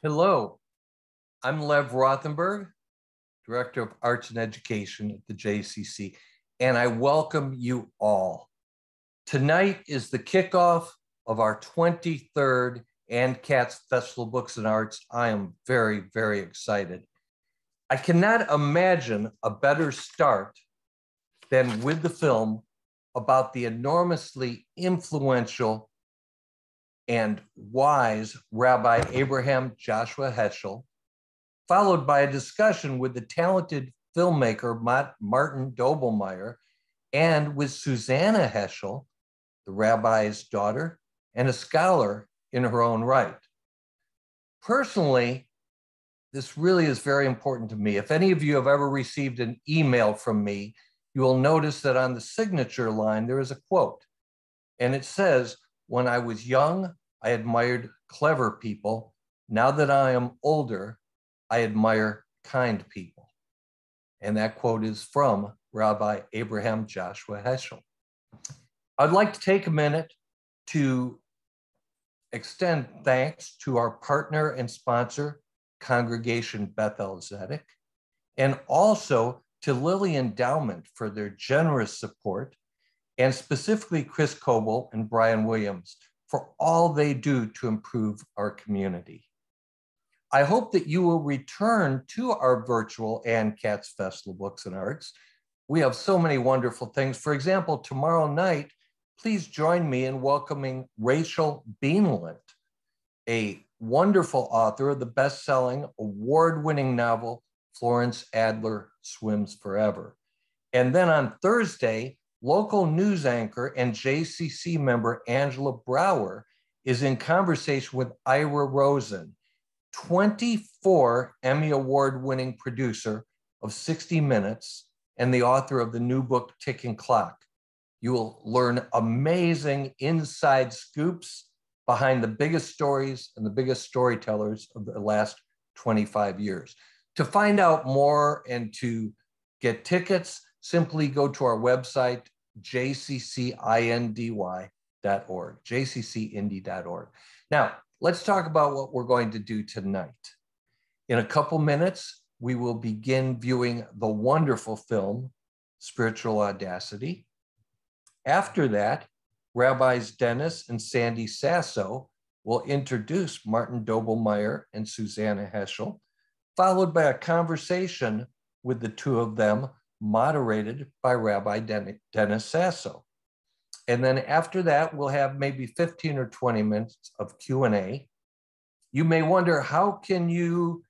Hello, I'm Lev Rothenberg, Director of Arts and Education at the JCC, and I welcome you all. Tonight is the kickoff of our 23rd Ann Katz Festival of Books and Arts. I am very, very excited. I cannot imagine a better start than with the film about the enormously influential and wise Rabbi Abraham Joshua Heschel, followed by a discussion with the talented filmmaker Martin Doblmeier and with Susannah Heschel, the rabbi's daughter and a scholar in her own right. Personally, this really is very important to me. If any of you have ever received an email from me, you will notice that on the signature line, there is a quote. And it says, When I was young, I admired clever people. Now that I am older, I admire kind people. And that quote is from Rabbi Abraham Joshua Heschel. I'd like to take a minute to extend thanks to our partner and sponsor, Congregation Beth-El Zedeck, and also to Lilly Endowment for their generous support, and specifically Chris Coble and Brian Williams for all they do to improve our community. I hope that you will return to our virtual Ann Katz Festival Books and Arts. We have so many wonderful things. For example, tomorrow night, please join me in welcoming Rachel Beanland, a wonderful author of the best-selling, award-winning novel, Florence Adler Swims Forever. And then on Thursday, local news anchor and JCC member Angela Brower is in conversation with Ira Rosen, 24 Emmy Award winning producer of 60 Minutes and the author of the new book, Ticking Clock. You will learn amazing inside scoops behind the biggest stories and the biggest storytellers of the last 25 years. To find out more and to get tickets, simply go to our website, jccindy.org, jccindy.org. Now, let's talk about what we're going to do tonight. In a couple minutes, we will begin viewing the wonderful film, Spiritual Audacity. After that, Rabbis Dennis and Sandy Sasso will introduce Martin Doblmeier and Susannah Heschel, followed by a conversation with the two of them moderated by Rabbi Dennis Sasso. And then after that, we'll have maybe 15 or 20 minutes of Q&A. You may wonder, how can you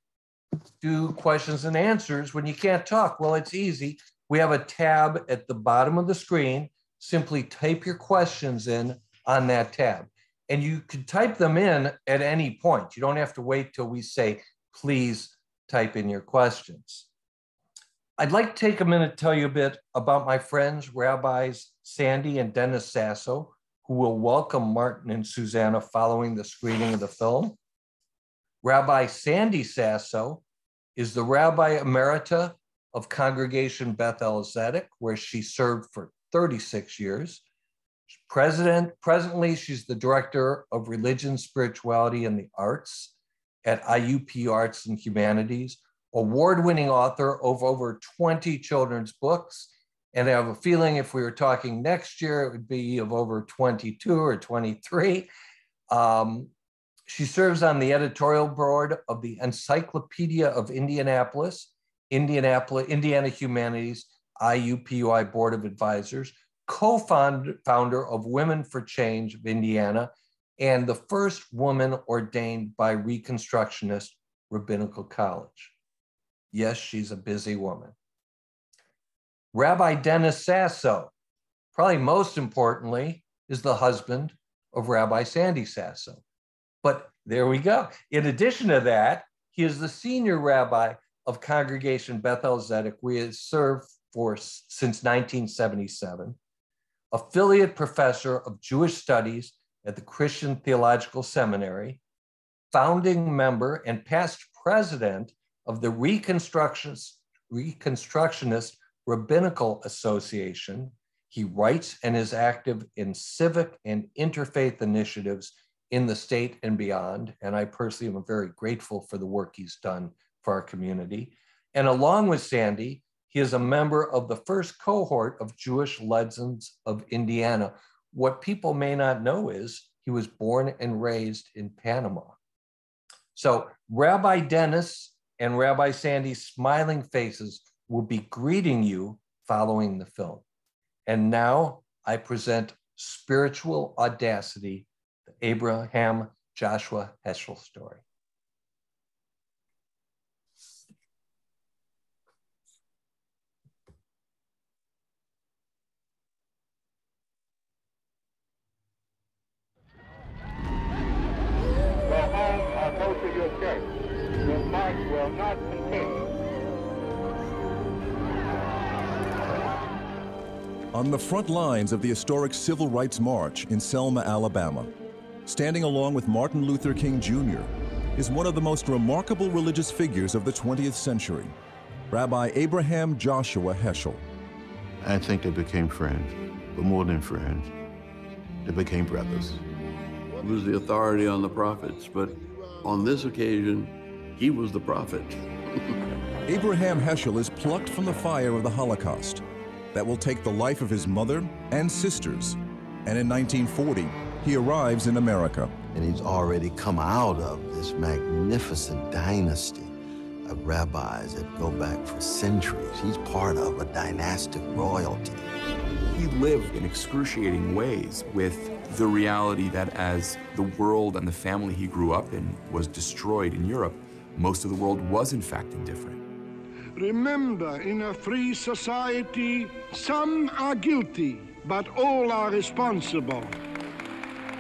do questions and answers when you can't talk? Well, it's easy. We have a tab at the bottom of the screen. Simply type your questions in on that tab. And you can type them in at any point. You don't have to wait till we say, please type in your questions. I'd like to take a minute to tell you a bit about my friends, Rabbis Sandy and Dennis Sasso, who will welcome Martin and Susannah following the screening of the film. Rabbi Sandy Sasso is the Rabbi Emerita of Congregation Beth-El Zedeck, where she served for 36 years. President, presently, she's the Director of Religion, Spirituality, and the Arts at IUP Arts and Humanities, award winning author of over 20 children's books. And I have a feeling if we were talking next year, it would be of over 22 or 23. Um, she serves on the editorial board of the Encyclopedia of Indianapolis, Indianapolis, Indiana Humanities, IUPUI Board of Advisors, co-founder of Women for Change of Indiana, and the first woman ordained by Reconstructionist Rabbinical College. Yes, she's a busy woman. Rabbi Dennis Sasso, probably most importantly, is the husband of Rabbi Sandy Sasso. But there we go. In addition to that, he is the senior rabbi of Congregation Beth-El Zedeck, we have served for since 1977, affiliate professor of Jewish studies at the Christian Theological Seminary, founding member and past president of the Reconstructionist, Reconstructionist Rabbinical Association. He writes and is active in civic and interfaith initiatives in the state and beyond. And I personally am very grateful for the work he's done for our community. And along with Sandy, he is a member of the first cohort of Jewish Legends of Indiana. What people may not know is he was born and raised in Panama. So Rabbi Dennis and Rabbi Sandy's smiling faces will be greeting you following the film. And now I present Spiritual Audacity, the Abraham Joshua Heschel story. On the front lines of the historic Civil Rights March in Selma, Alabama, standing along with Martin Luther King Jr., is one of the most remarkable religious figures of the 20th century, Rabbi Abraham Joshua Heschel. I think they became friends, but more than friends, they became brothers. He was the authority on the prophets, but on this occasion, he was the prophet. Abraham Heschel is plucked from the fire of the Holocaust that will take the life of his mother and sisters. And in 1940, he arrives in America. And he's already come out of this magnificent dynasty of rabbis that go back for centuries. He's part of a dynastic royalty. He lived in excruciating ways with the reality that as the world and the family he grew up in was destroyed in Europe, most of the world was in fact indifferent. Remember, in a free society, some are guilty, but all are responsible.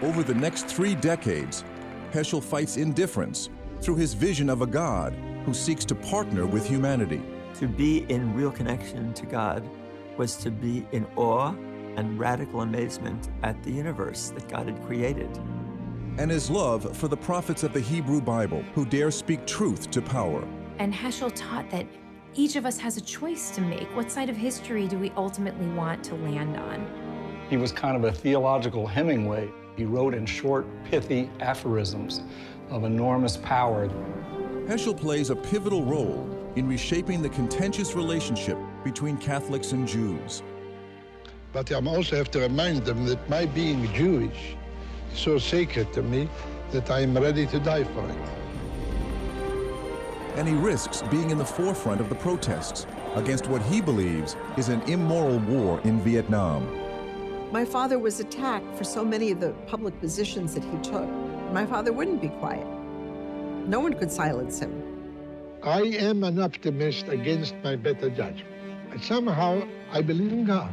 Over the next three decades, Heschel fights indifference through his vision of a God who seeks to partner with humanity. To be in real connection to God was to be in awe and radical amazement at the universe that God had created and his love for the prophets of the Hebrew Bible who dare speak truth to power. And Heschel taught that each of us has a choice to make. What side of history do we ultimately want to land on? He was kind of a theological Hemingway. He wrote in short, pithy aphorisms of enormous power. Heschel plays a pivotal role in reshaping the contentious relationship between Catholics and Jews. But I also have to remind them that my being Jewish is so sacred to me that I am ready to die for it. And he risks being in the forefront of the protests against what he believes is an immoral war in Vietnam. My father was attacked for so many of the public positions that he took. My father wouldn't be quiet. No one could silence him. I am an optimist against my better judgment. Somehow I believe in God.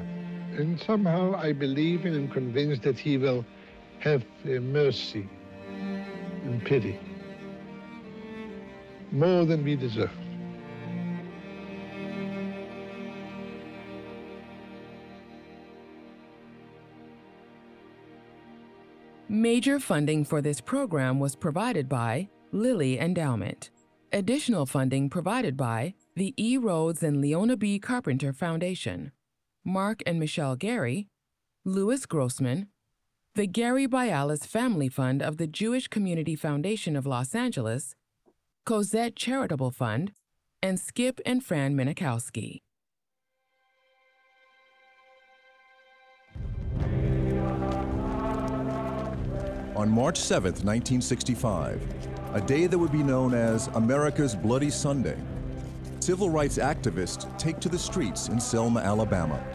And somehow I believe and am convinced that he will have mercy and pity more than we deserve. Major funding for this program was provided by Lilly Endowment. Additional funding provided by the E. Rhodes and Leona B. Carpenter Foundation, Mark and Michelle Gary, Louis Grossman, the Gary Bialas Family Fund of the Jewish Community Foundation of Los Angeles, Cosette Charitable Fund, and Skip and Fran Minikowski. On March 7, 1965, a day that would be known as America's Bloody Sunday, civil rights activists take to the streets in Selma, Alabama.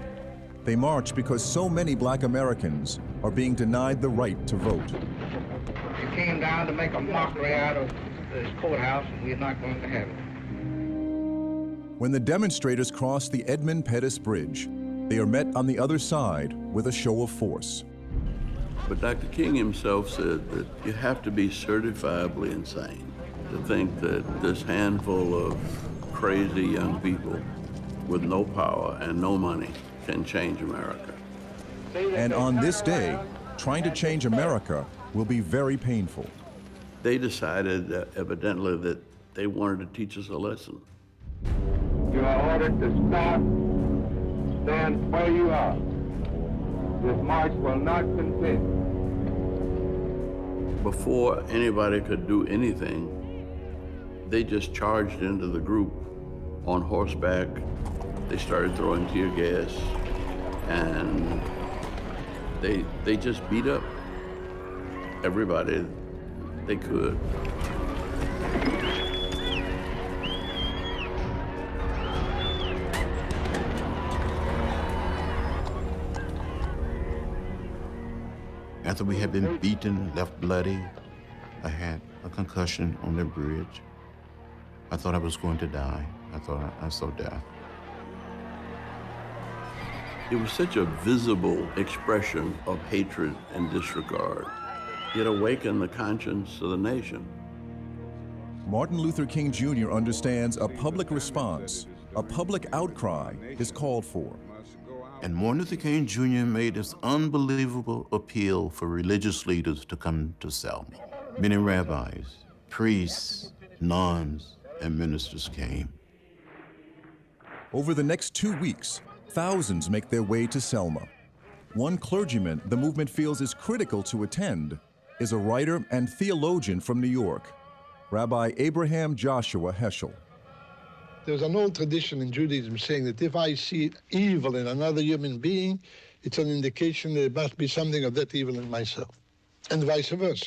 They march because so many black Americans are being denied the right to vote. You came down to make a mockery out of this courthouse, and we're not going to have it. When the demonstrators cross the Edmund Pettus Bridge, they are met on the other side with a show of force. But Dr. King himself said that you have to be certifiably insane to think that this handful of crazy young people with no power and no money can change America. And on this day, trying to change America will be very painful. They decided, uh, evidently, that they wanted to teach us a lesson. You are ordered to stop, stand where you are. This march will not continue. Before anybody could do anything, they just charged into the group on horseback. They started throwing tear gas, and they, they just beat up everybody they could. After we had been beaten, left bloody, I had a concussion on the bridge. I thought I was going to die. I thought I, I saw death. It was such a visible expression of hatred and disregard. It awakened the conscience of the nation. Martin Luther King Jr. understands a public response, a public outcry is called for. And Martin Luther King Jr. made this unbelievable appeal for religious leaders to come to Selma. Many rabbis, priests, nuns, and ministers came. Over the next two weeks, thousands make their way to Selma. One clergyman the movement feels is critical to attend is a writer and theologian from New York, Rabbi Abraham Joshua Heschel. There's an old tradition in Judaism saying that if I see evil in another human being, it's an indication that there must be something of that evil in myself, and vice versa.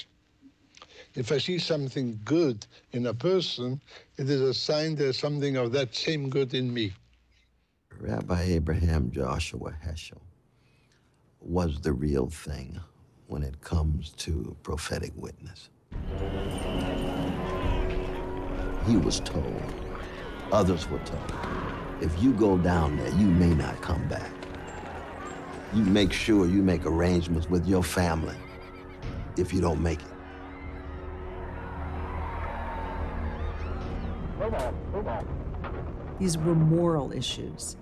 If I see something good in a person, it is a sign there's something of that same good in me. Rabbi Abraham Joshua Heschel was the real thing when it comes to prophetic witness. He was told, others were told, if you go down there, you may not come back. You make sure you make arrangements with your family if you don't make it. These were moral issues.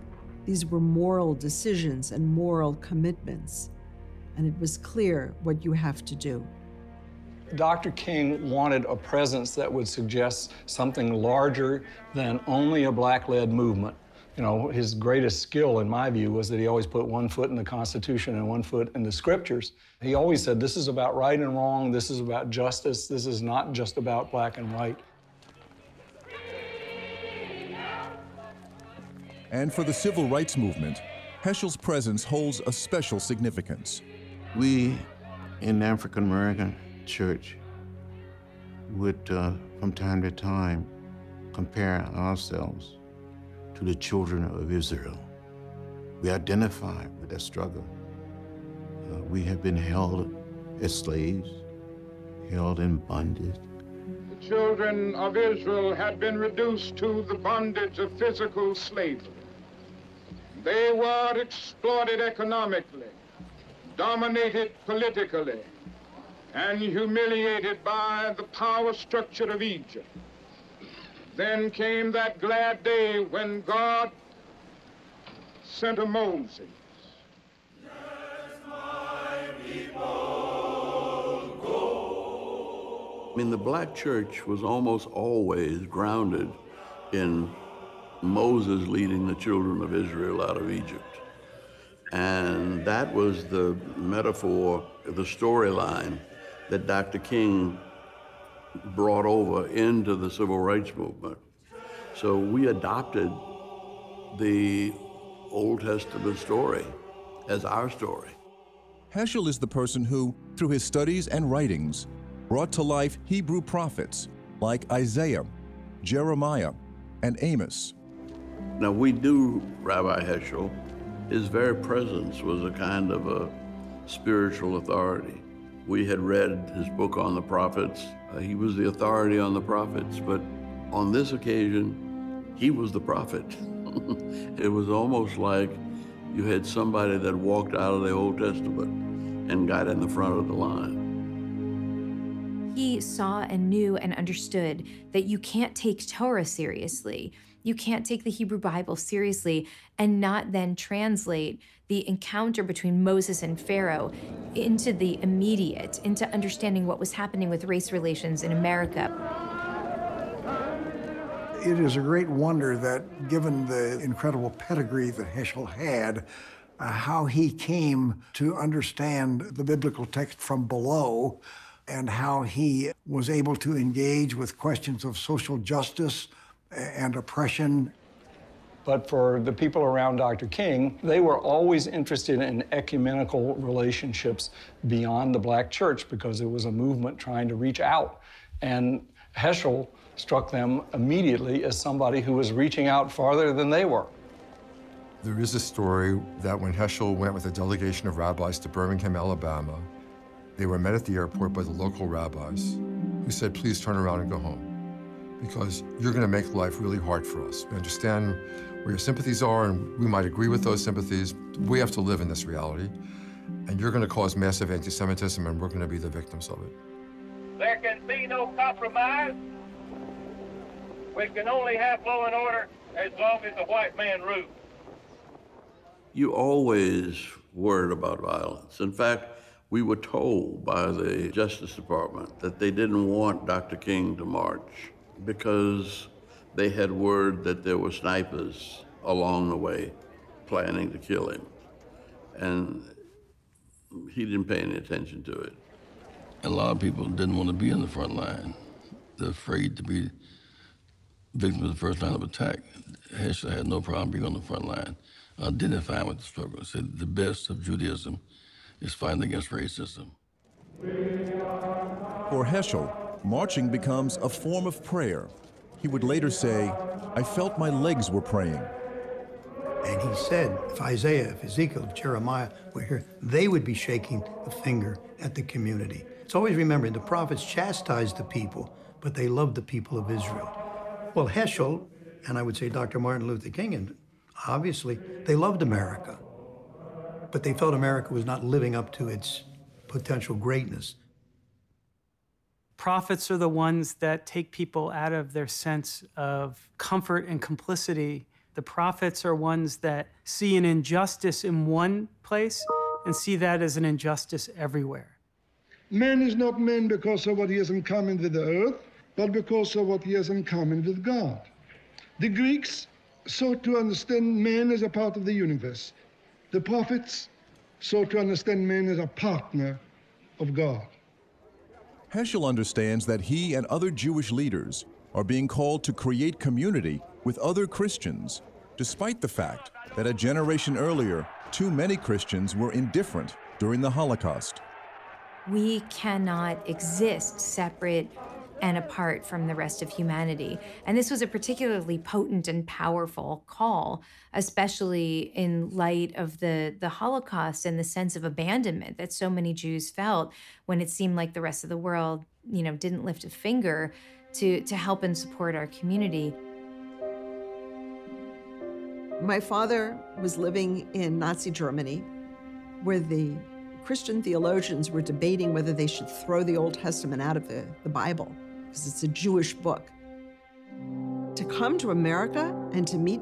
These were moral decisions and moral commitments. And it was clear what you have to do. Dr. King wanted a presence that would suggest something larger than only a black led movement. You know, his greatest skill, in my view, was that he always put one foot in the Constitution and one foot in the scriptures. He always said, This is about right and wrong, this is about justice, this is not just about black and white. And for the civil rights movement, Heschel's presence holds a special significance. We in the African American church would, uh, from time to time, compare ourselves to the children of Israel. We identify with that struggle. Uh, we have been held as slaves, held in bondage. The children of Israel had been reduced to the bondage of physical slavery. They were exploited economically, dominated politically, and humiliated by the power structure of Egypt. Then came that glad day when God sent a Moses. I mean, the black church was almost always grounded in Moses leading the children of Israel out of Egypt. And that was the metaphor, the storyline that Dr. King brought over into the civil rights movement. So we adopted the Old Testament story as our story. Heschel is the person who, through his studies and writings, brought to life Hebrew prophets like Isaiah, Jeremiah, and Amos. Now, we knew Rabbi Heschel. His very presence was a kind of a spiritual authority. We had read his book on the prophets. Uh, he was the authority on the prophets, but on this occasion, he was the prophet. it was almost like you had somebody that walked out of the Old Testament and got in the front of the line. He saw and knew and understood that you can't take Torah seriously. You can't take the Hebrew Bible seriously and not then translate the encounter between Moses and Pharaoh into the immediate, into understanding what was happening with race relations in America. It is a great wonder that, given the incredible pedigree that Heschel had, uh, how he came to understand the biblical text from below and how he was able to engage with questions of social justice and oppression. But for the people around Dr. King, they were always interested in ecumenical relationships beyond the black church because it was a movement trying to reach out. And Heschel struck them immediately as somebody who was reaching out farther than they were. There is a story that when Heschel went with a delegation of rabbis to Birmingham, Alabama, they were met at the airport by the local rabbis who said, please turn around and go home because you're going to make life really hard for us. We understand where your sympathies are, and we might agree with those sympathies. We have to live in this reality, and you're going to cause massive anti-Semitism, and we're going to be the victims of it. There can be no compromise. We can only have law and order as long as the white man rules. You always worried about violence. In fact, we were told by the Justice Department that they didn't want Dr. King to march because they had word that there were snipers along the way planning to kill him. And he didn't pay any attention to it. A lot of people didn't want to be in the front line. They're afraid to be victims of the first line of attack. Heschel had no problem being on the front line, identifying with the struggle. Said the best of Judaism is fighting against racism. For Heschel, marching becomes a form of prayer. He would later say, I felt my legs were praying. And he said, if Isaiah, if Ezekiel, if Jeremiah were here, they would be shaking the finger at the community. It's always remembering the prophets chastised the people, but they loved the people of Israel. Well, Heschel, and I would say Dr. Martin Luther King, and obviously, they loved America, but they felt America was not living up to its potential greatness. Prophets are the ones that take people out of their sense of comfort and complicity. The prophets are ones that see an injustice in one place and see that as an injustice everywhere. Man is not man because of what he has in common with the earth, but because of what he has in common with God. The Greeks sought to understand man as a part of the universe. The prophets sought to understand man as a partner of God. Heschel understands that he and other Jewish leaders are being called to create community with other Christians, despite the fact that a generation earlier, too many Christians were indifferent during the Holocaust. We cannot exist separate and apart from the rest of humanity. And this was a particularly potent and powerful call, especially in light of the, the Holocaust and the sense of abandonment that so many Jews felt when it seemed like the rest of the world, you know, didn't lift a finger to, to help and support our community. My father was living in Nazi Germany, where the Christian theologians were debating whether they should throw the Old Testament out of the, the Bible because it's a Jewish book. To come to America and to meet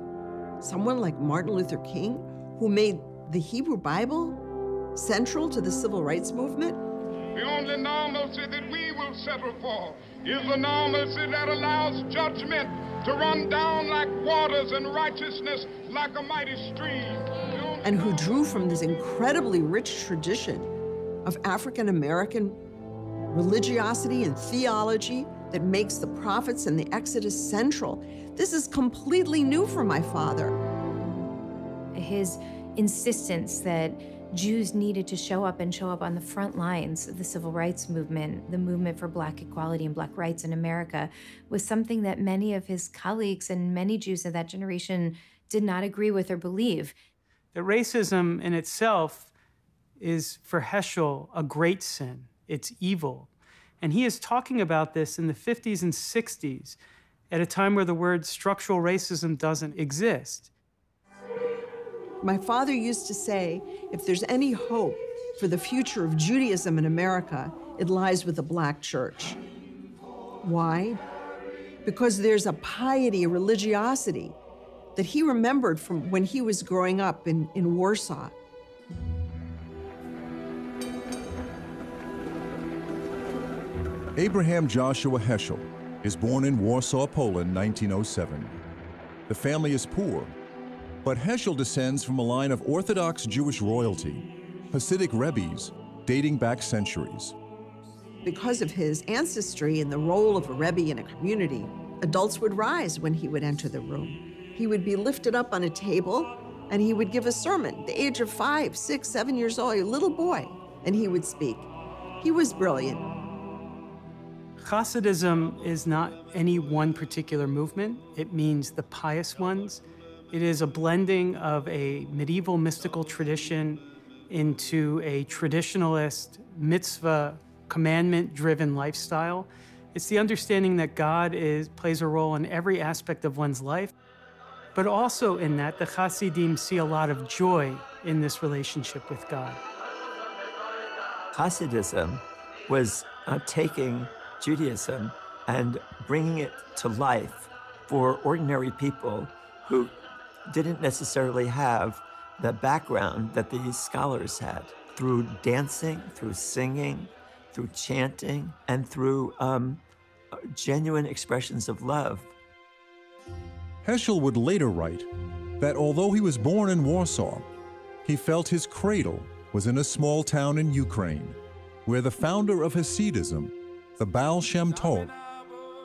someone like Martin Luther King, who made the Hebrew Bible central to the civil rights movement. The only normalcy that we will settle for is the normalcy that allows judgment to run down like waters and righteousness like a mighty stream. And who drew from this incredibly rich tradition of African American religiosity and theology that makes the prophets and the Exodus central. This is completely new for my father. His insistence that Jews needed to show up and show up on the front lines of the civil rights movement, the movement for Black equality and Black rights in America, was something that many of his colleagues and many Jews of that generation did not agree with or believe. That racism in itself is, for Heschel, a great sin. It's evil. And he is talking about this in the 50s and 60s at a time where the word structural racism doesn't exist. My father used to say if there's any hope for the future of Judaism in America, it lies with the black church. Why? Because there's a piety, a religiosity that he remembered from when he was growing up in, in Warsaw. Abraham Joshua Heschel is born in Warsaw, Poland, 1907. The family is poor, but Heschel descends from a line of Orthodox Jewish royalty, Hasidic rebbes, dating back centuries. Because of his ancestry and the role of a Rebbe in a community, adults would rise when he would enter the room. He would be lifted up on a table and he would give a sermon, the age of five, six, seven years old, a little boy, and he would speak. He was brilliant. Hasidism is not any one particular movement. It means the pious ones. It is a blending of a medieval mystical tradition into a traditionalist, mitzvah, commandment-driven lifestyle. It's the understanding that God is, plays a role in every aspect of one's life. But also in that, the Hasidim see a lot of joy in this relationship with God. Hasidism was uh, taking Judaism and bringing it to life for ordinary people who didn't necessarily have the background that these scholars had through dancing, through singing, through chanting, and through um, genuine expressions of love. Heschel would later write that although he was born in Warsaw, he felt his cradle was in a small town in Ukraine, where the founder of Hasidism, the Baal Shem Tov,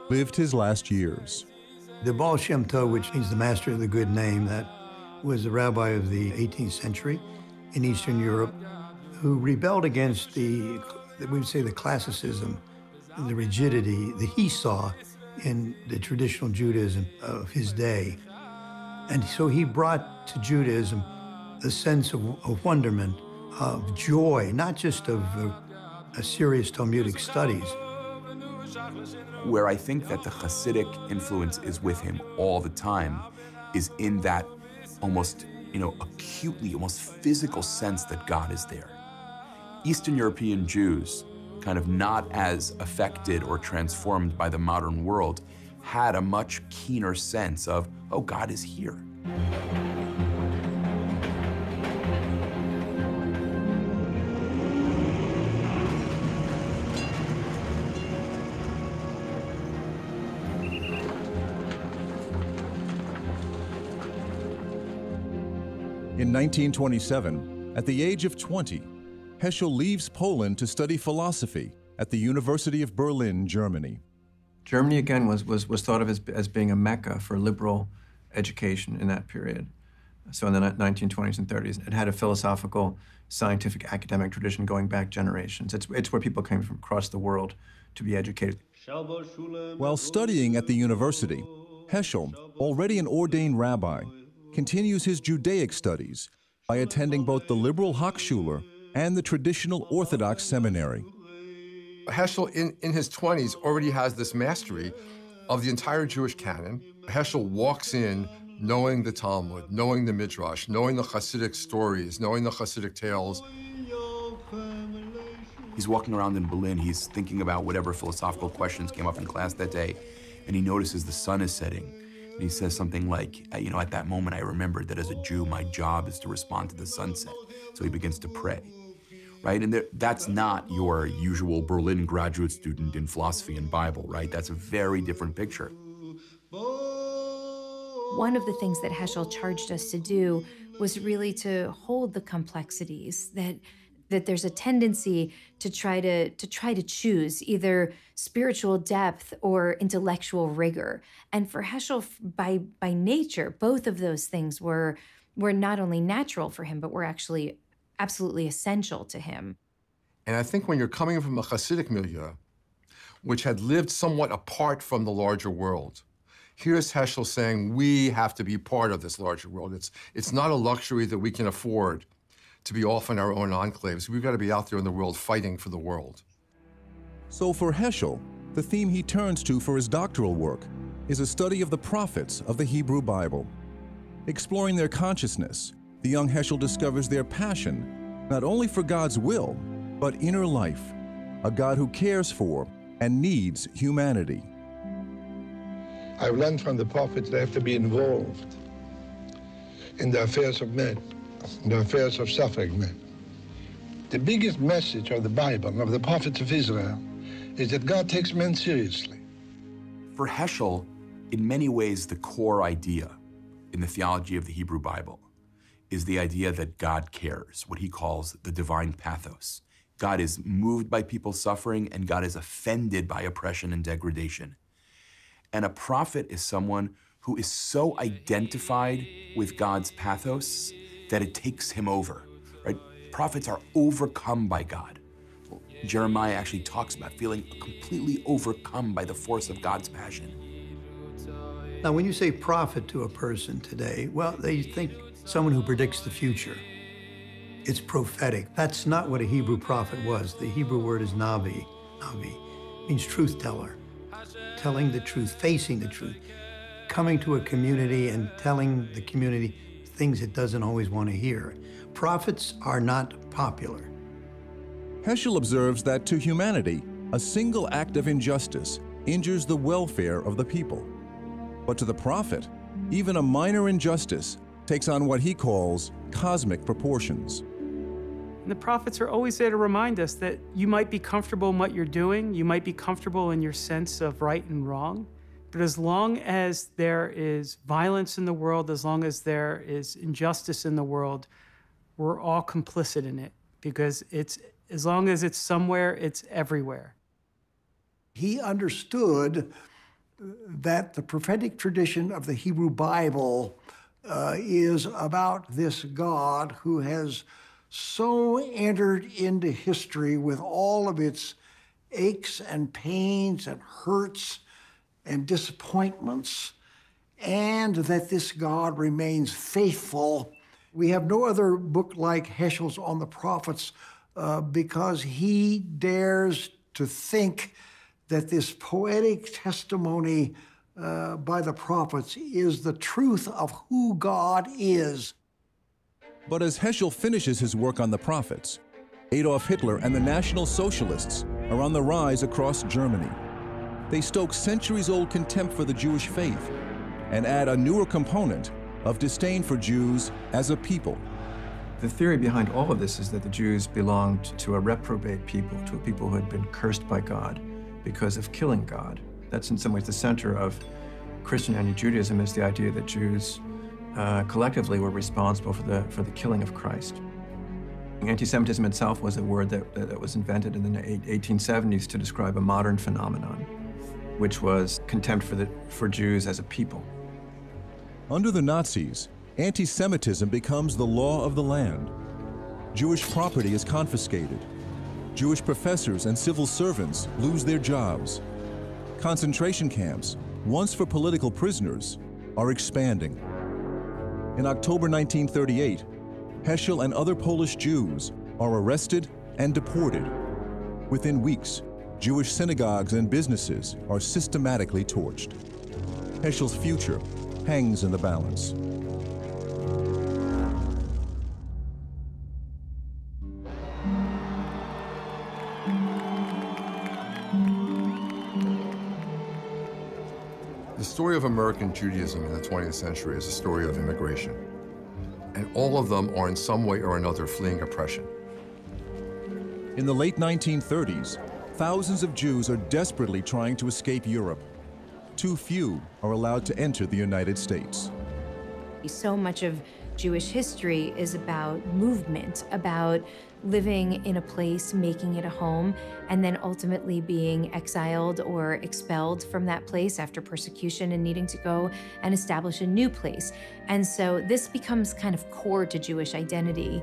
lived his last years. The Baal Shem Tov, which means the master of the good name, that was a rabbi of the 18th century in Eastern Europe who rebelled against the, we would say, the classicism, the rigidity that he saw in the traditional Judaism of his day. And so he brought to Judaism a sense of, of wonderment, of joy, not just of a serious Talmudic studies. Where I think that the Hasidic influence is with him all the time is in that almost, you know, acutely, almost physical sense that God is there. Eastern European Jews, kind of not as affected or transformed by the modern world, had a much keener sense of, oh, God is here. In 1927, at the age of 20, Heschel leaves Poland to study philosophy at the University of Berlin, Germany. Germany, again, was, was, was thought of as, as being a mecca for liberal education in that period. So in the 1920s and 30s, it had a philosophical, scientific, academic tradition going back generations. It's, it's where people came from across the world to be educated. While studying at the university, Heschel, already an ordained rabbi, continues his Judaic studies by attending both the liberal Hochschule and the traditional Orthodox seminary. Heschel, in, in his 20s, already has this mastery of the entire Jewish canon. Heschel walks in knowing the Talmud, knowing the Midrash, knowing the Hasidic stories, knowing the Hasidic tales. He's walking around in Berlin, he's thinking about whatever philosophical questions came up in class that day, and he notices the sun is setting. And he says something like, you know, at that moment I remembered that as a Jew, my job is to respond to the sunset. So he begins to pray, right? And there, that's not your usual Berlin graduate student in philosophy and Bible, right? That's a very different picture. One of the things that Heschel charged us to do was really to hold the complexities that that there's a tendency to try to to try to choose either spiritual depth or intellectual rigor. And for heschel by by nature both of those things were were not only natural for him but were actually absolutely essential to him. And i think when you're coming from a hasidic milieu which had lived somewhat apart from the larger world here's heschel saying we have to be part of this larger world. It's it's not a luxury that we can afford to be off in our own enclaves. We've got to be out there in the world fighting for the world. So for Heschel, the theme he turns to for his doctoral work is a study of the prophets of the Hebrew Bible. Exploring their consciousness, the young Heschel discovers their passion, not only for God's will, but inner life, a God who cares for and needs humanity. I've learned from the prophets they have to be involved in the affairs of men the affairs of suffering men. The biggest message of the Bible, of the prophets of Israel, is that God takes men seriously. For Heschel, in many ways, the core idea in the theology of the Hebrew Bible is the idea that God cares, what he calls the divine pathos. God is moved by people's suffering, and God is offended by oppression and degradation. And a prophet is someone who is so identified with God's pathos that it takes him over, right? Prophets are overcome by God. Jeremiah actually talks about feeling completely overcome by the force of God's passion. Now, when you say prophet to a person today, well, they think someone who predicts the future. It's prophetic. That's not what a Hebrew prophet was. The Hebrew word is navi. Navi means truth teller, telling the truth, facing the truth, coming to a community and telling the community things it doesn't always want to hear. Prophets are not popular. Heschel observes that to humanity, a single act of injustice injures the welfare of the people. But to the prophet, even a minor injustice takes on what he calls cosmic proportions. And the prophets are always there to remind us that you might be comfortable in what you're doing, you might be comfortable in your sense of right and wrong, but as long as there is violence in the world, as long as there is injustice in the world, we're all complicit in it because it's as long as it's somewhere, it's everywhere. He understood that the prophetic tradition of the Hebrew Bible uh, is about this God who has so entered into history with all of its aches and pains and hurts and disappointments, and that this God remains faithful. We have no other book like Heschel's on the prophets uh, because he dares to think that this poetic testimony uh, by the prophets is the truth of who God is. But as Heschel finishes his work on the prophets, Adolf Hitler and the National Socialists are on the rise across Germany. They stoke centuries old contempt for the Jewish faith and add a newer component of disdain for Jews as a people. The theory behind all of this is that the Jews belonged to a reprobate people, to a people who had been cursed by God because of killing God. That's in some ways the center of Christian anti-Judaism is the idea that Jews uh, collectively were responsible for the, for the killing of Christ. Anti-Semitism itself was a word that, that was invented in the 1870s to describe a modern phenomenon, which was contempt for, the, for Jews as a people. Under the Nazis, anti-Semitism becomes the law of the land. Jewish property is confiscated. Jewish professors and civil servants lose their jobs. Concentration camps, once for political prisoners, are expanding. In October 1938, Heschel and other Polish Jews are arrested and deported. Within weeks, Jewish synagogues and businesses are systematically torched. Heschel's future hangs in the balance. The story of American Judaism in the 20th century is a story of immigration. And all of them are in some way or another fleeing oppression. In the late 1930s, thousands of Jews are desperately trying to escape Europe. Too few are allowed to enter the United States. So much of Jewish history is about movement, about living in a place, making it a home, and then ultimately being exiled or expelled from that place after persecution and needing to go and establish a new place. And so this becomes kind of core to Jewish identity.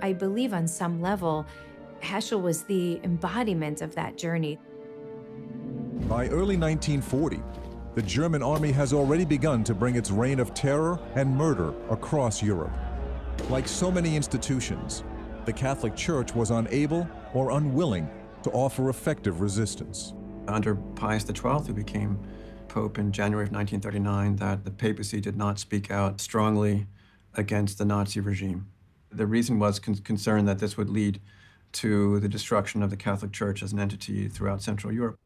I believe on some level, Heschel was the embodiment of that journey. By early 1940, the German army has already begun to bring its reign of terror and murder across Europe. Like so many institutions, the Catholic Church was unable or unwilling to offer effective resistance. Under Pius XII, who became Pope in January of 1939, that the papacy did not speak out strongly against the Nazi regime. The reason was con concern that this would lead to the destruction of the Catholic Church as an entity throughout Central Europe.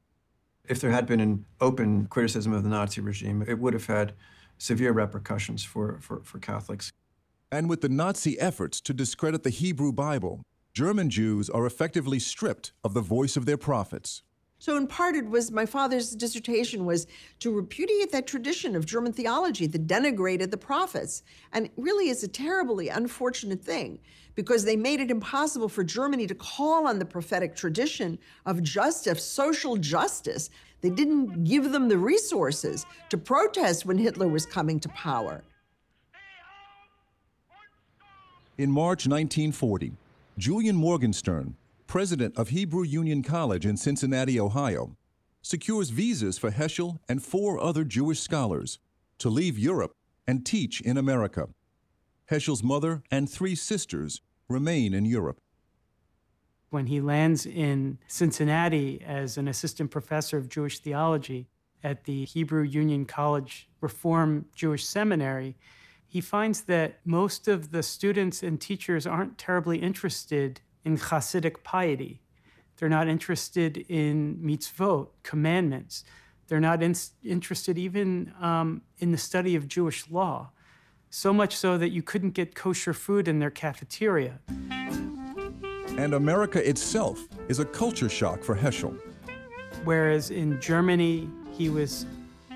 If there had been an open criticism of the Nazi regime, it would have had severe repercussions for, for, for Catholics. And with the Nazi efforts to discredit the Hebrew Bible, German Jews are effectively stripped of the voice of their prophets. So in part, it was my father's dissertation was to repudiate that tradition of German theology that denigrated the prophets. And it really is a terribly unfortunate thing because they made it impossible for Germany to call on the prophetic tradition of justice, social justice. They didn't give them the resources to protest when Hitler was coming to power. In March 1940, Julian Morgenstern, president of Hebrew Union College in Cincinnati, Ohio, secures visas for Heschel and four other Jewish scholars to leave Europe and teach in America. Heschel's mother and three sisters remain in Europe. When he lands in Cincinnati as an assistant professor of Jewish theology at the Hebrew Union College Reform Jewish Seminary, he finds that most of the students and teachers aren't terribly interested in Hasidic piety. They're not interested in mitzvot, commandments. They're not in, interested even um, in the study of Jewish law. So much so that you couldn't get kosher food in their cafeteria. And America itself is a culture shock for Heschel. Whereas in Germany, he was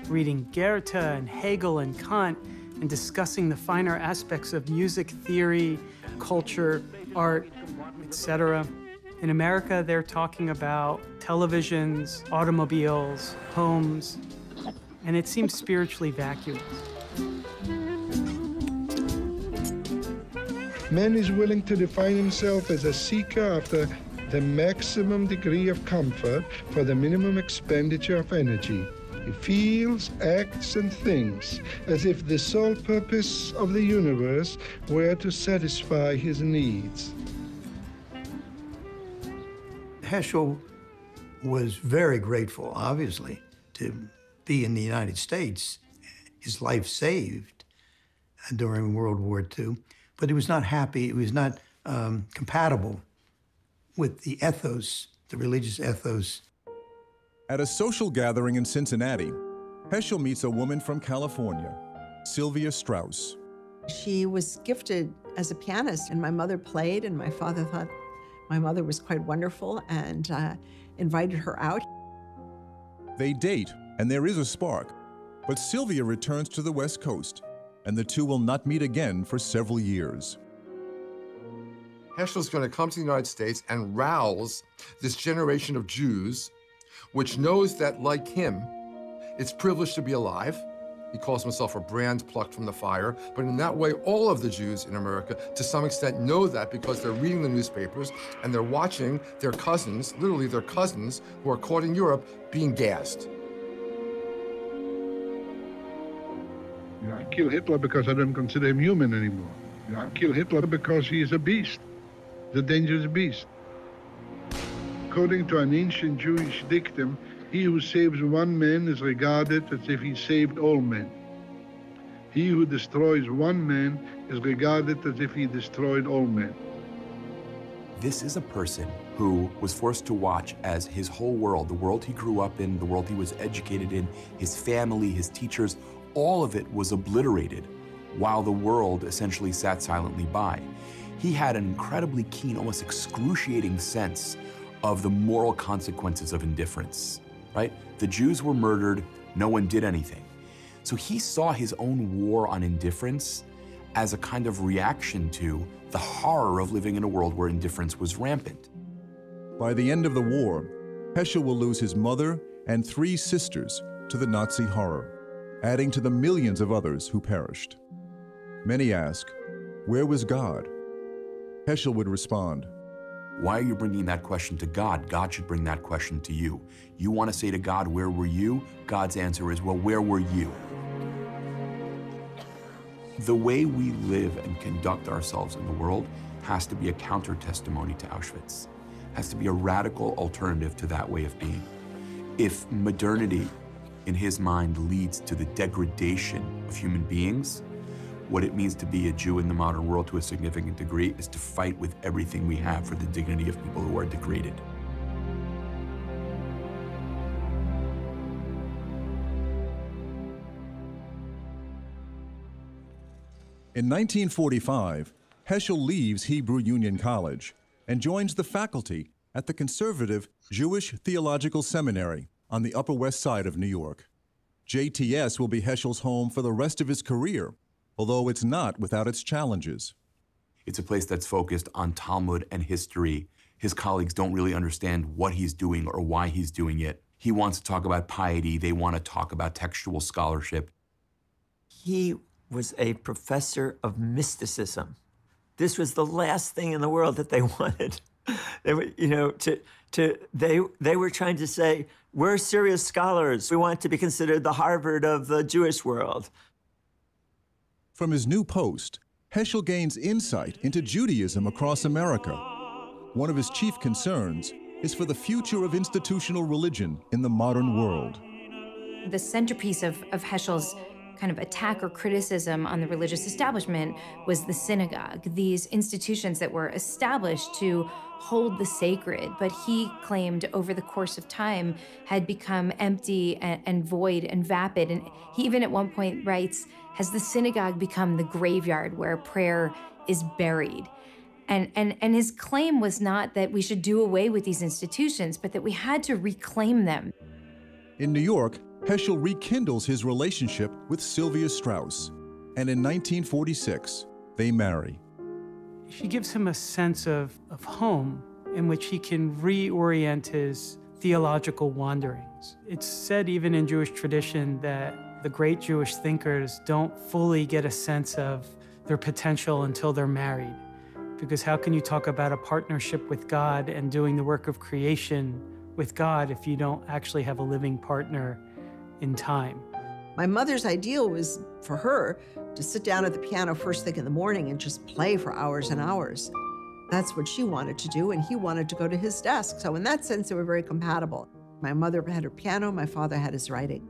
reading Goethe and Hegel and Kant and discussing the finer aspects of music theory, culture, art, etc. In America, they're talking about televisions, automobiles, homes, and it seems spiritually vacuous. Man is willing to define himself as a seeker after the maximum degree of comfort for the minimum expenditure of energy. He feels, acts, and thinks as if the sole purpose of the universe were to satisfy his needs. Heschel was very grateful, obviously, to be in the United States, his life saved during World War II, but he was not happy, he was not um, compatible with the ethos, the religious ethos. At a social gathering in Cincinnati, Heschel meets a woman from California, Sylvia Straus. She was gifted as a pianist, and my mother played, and my father thought my mother was quite wonderful and uh, invited her out. They date, and there is a spark, but Sylvia returns to the West Coast, and the two will not meet again for several years. Heschel's going to come to the United States and rouse this generation of Jews, which knows that, like him, it's privileged to be alive. He calls himself a brand plucked from the fire. But in that way, all of the Jews in America, to some extent, know that because they're reading the newspapers and they're watching their cousins, literally their cousins, who are caught in Europe, being gassed. I kill Hitler because I don't consider him human anymore. I kill Hitler because he is a beast, the dangerous beast. According to an ancient Jewish dictum, he who saves one man is regarded as if he saved all men. He who destroys one man is regarded as if he destroyed all men. This is a person who was forced to watch as his whole world, the world he grew up in, the world he was educated in, his family, his teachers, all of it was obliterated while the world essentially sat silently by. He had an incredibly keen, almost excruciating sense of the moral consequences of indifference right? The Jews were murdered, no one did anything. So he saw his own war on indifference as a kind of reaction to the horror of living in a world where indifference was rampant. By the end of the war, Heschel will lose his mother and three sisters to the Nazi horror, adding to the millions of others who perished. Many ask, where was God? Heschel would respond, why are you bringing that question to God? God should bring that question to you. You want to say to God, Where were you? God's answer is, Well, where were you? The way we live and conduct ourselves in the world has to be a counter testimony to Auschwitz, has to be a radical alternative to that way of being. If modernity, in his mind, leads to the degradation of human beings, what it means to be a Jew in the modern world to a significant degree is to fight with everything we have for the dignity of people who are degraded. In 1945, Heschel leaves Hebrew Union College and joins the faculty at the conservative Jewish Theological Seminary on the Upper West Side of New York. JTS will be Heschel's home for the rest of his career, although it's not without its challenges. It's a place that's focused on Talmud and history. His colleagues don't really understand what he's doing or why he's doing it. He wants to talk about piety, they want to talk about textual scholarship. He was a professor of mysticism. This was the last thing in the world that they wanted. they were, you know, to, to, they, they were trying to say, we're serious scholars. We want to be considered the Harvard of the Jewish world. From his new post, Heschel gains insight into Judaism across America. One of his chief concerns is for the future of institutional religion in the modern world. The centerpiece of, of Heschel's kind of attack or criticism on the religious establishment was the synagogue, these institutions that were established to hold the sacred, but he claimed over the course of time had become empty and, and void and vapid. And he even at one point writes, Has the synagogue become the graveyard where prayer is buried? And, and, and his claim was not that we should do away with these institutions, but that we had to reclaim them. In New York, Heschel rekindles his relationship with Sylvia Straus, and in 1946, they marry. She gives him a sense of, of home in which he can reorient his theological wanderings. It's said even in Jewish tradition that the great Jewish thinkers don't fully get a sense of their potential until they're married. Because how can you talk about a partnership with God and doing the work of creation with God if you don't actually have a living partner in time? My mother's ideal was for her to sit down at the piano first thing in the morning and just play for hours and hours. That's what she wanted to do, and he wanted to go to his desk. So, in that sense, they were very compatible. My mother had her piano, my father had his writing.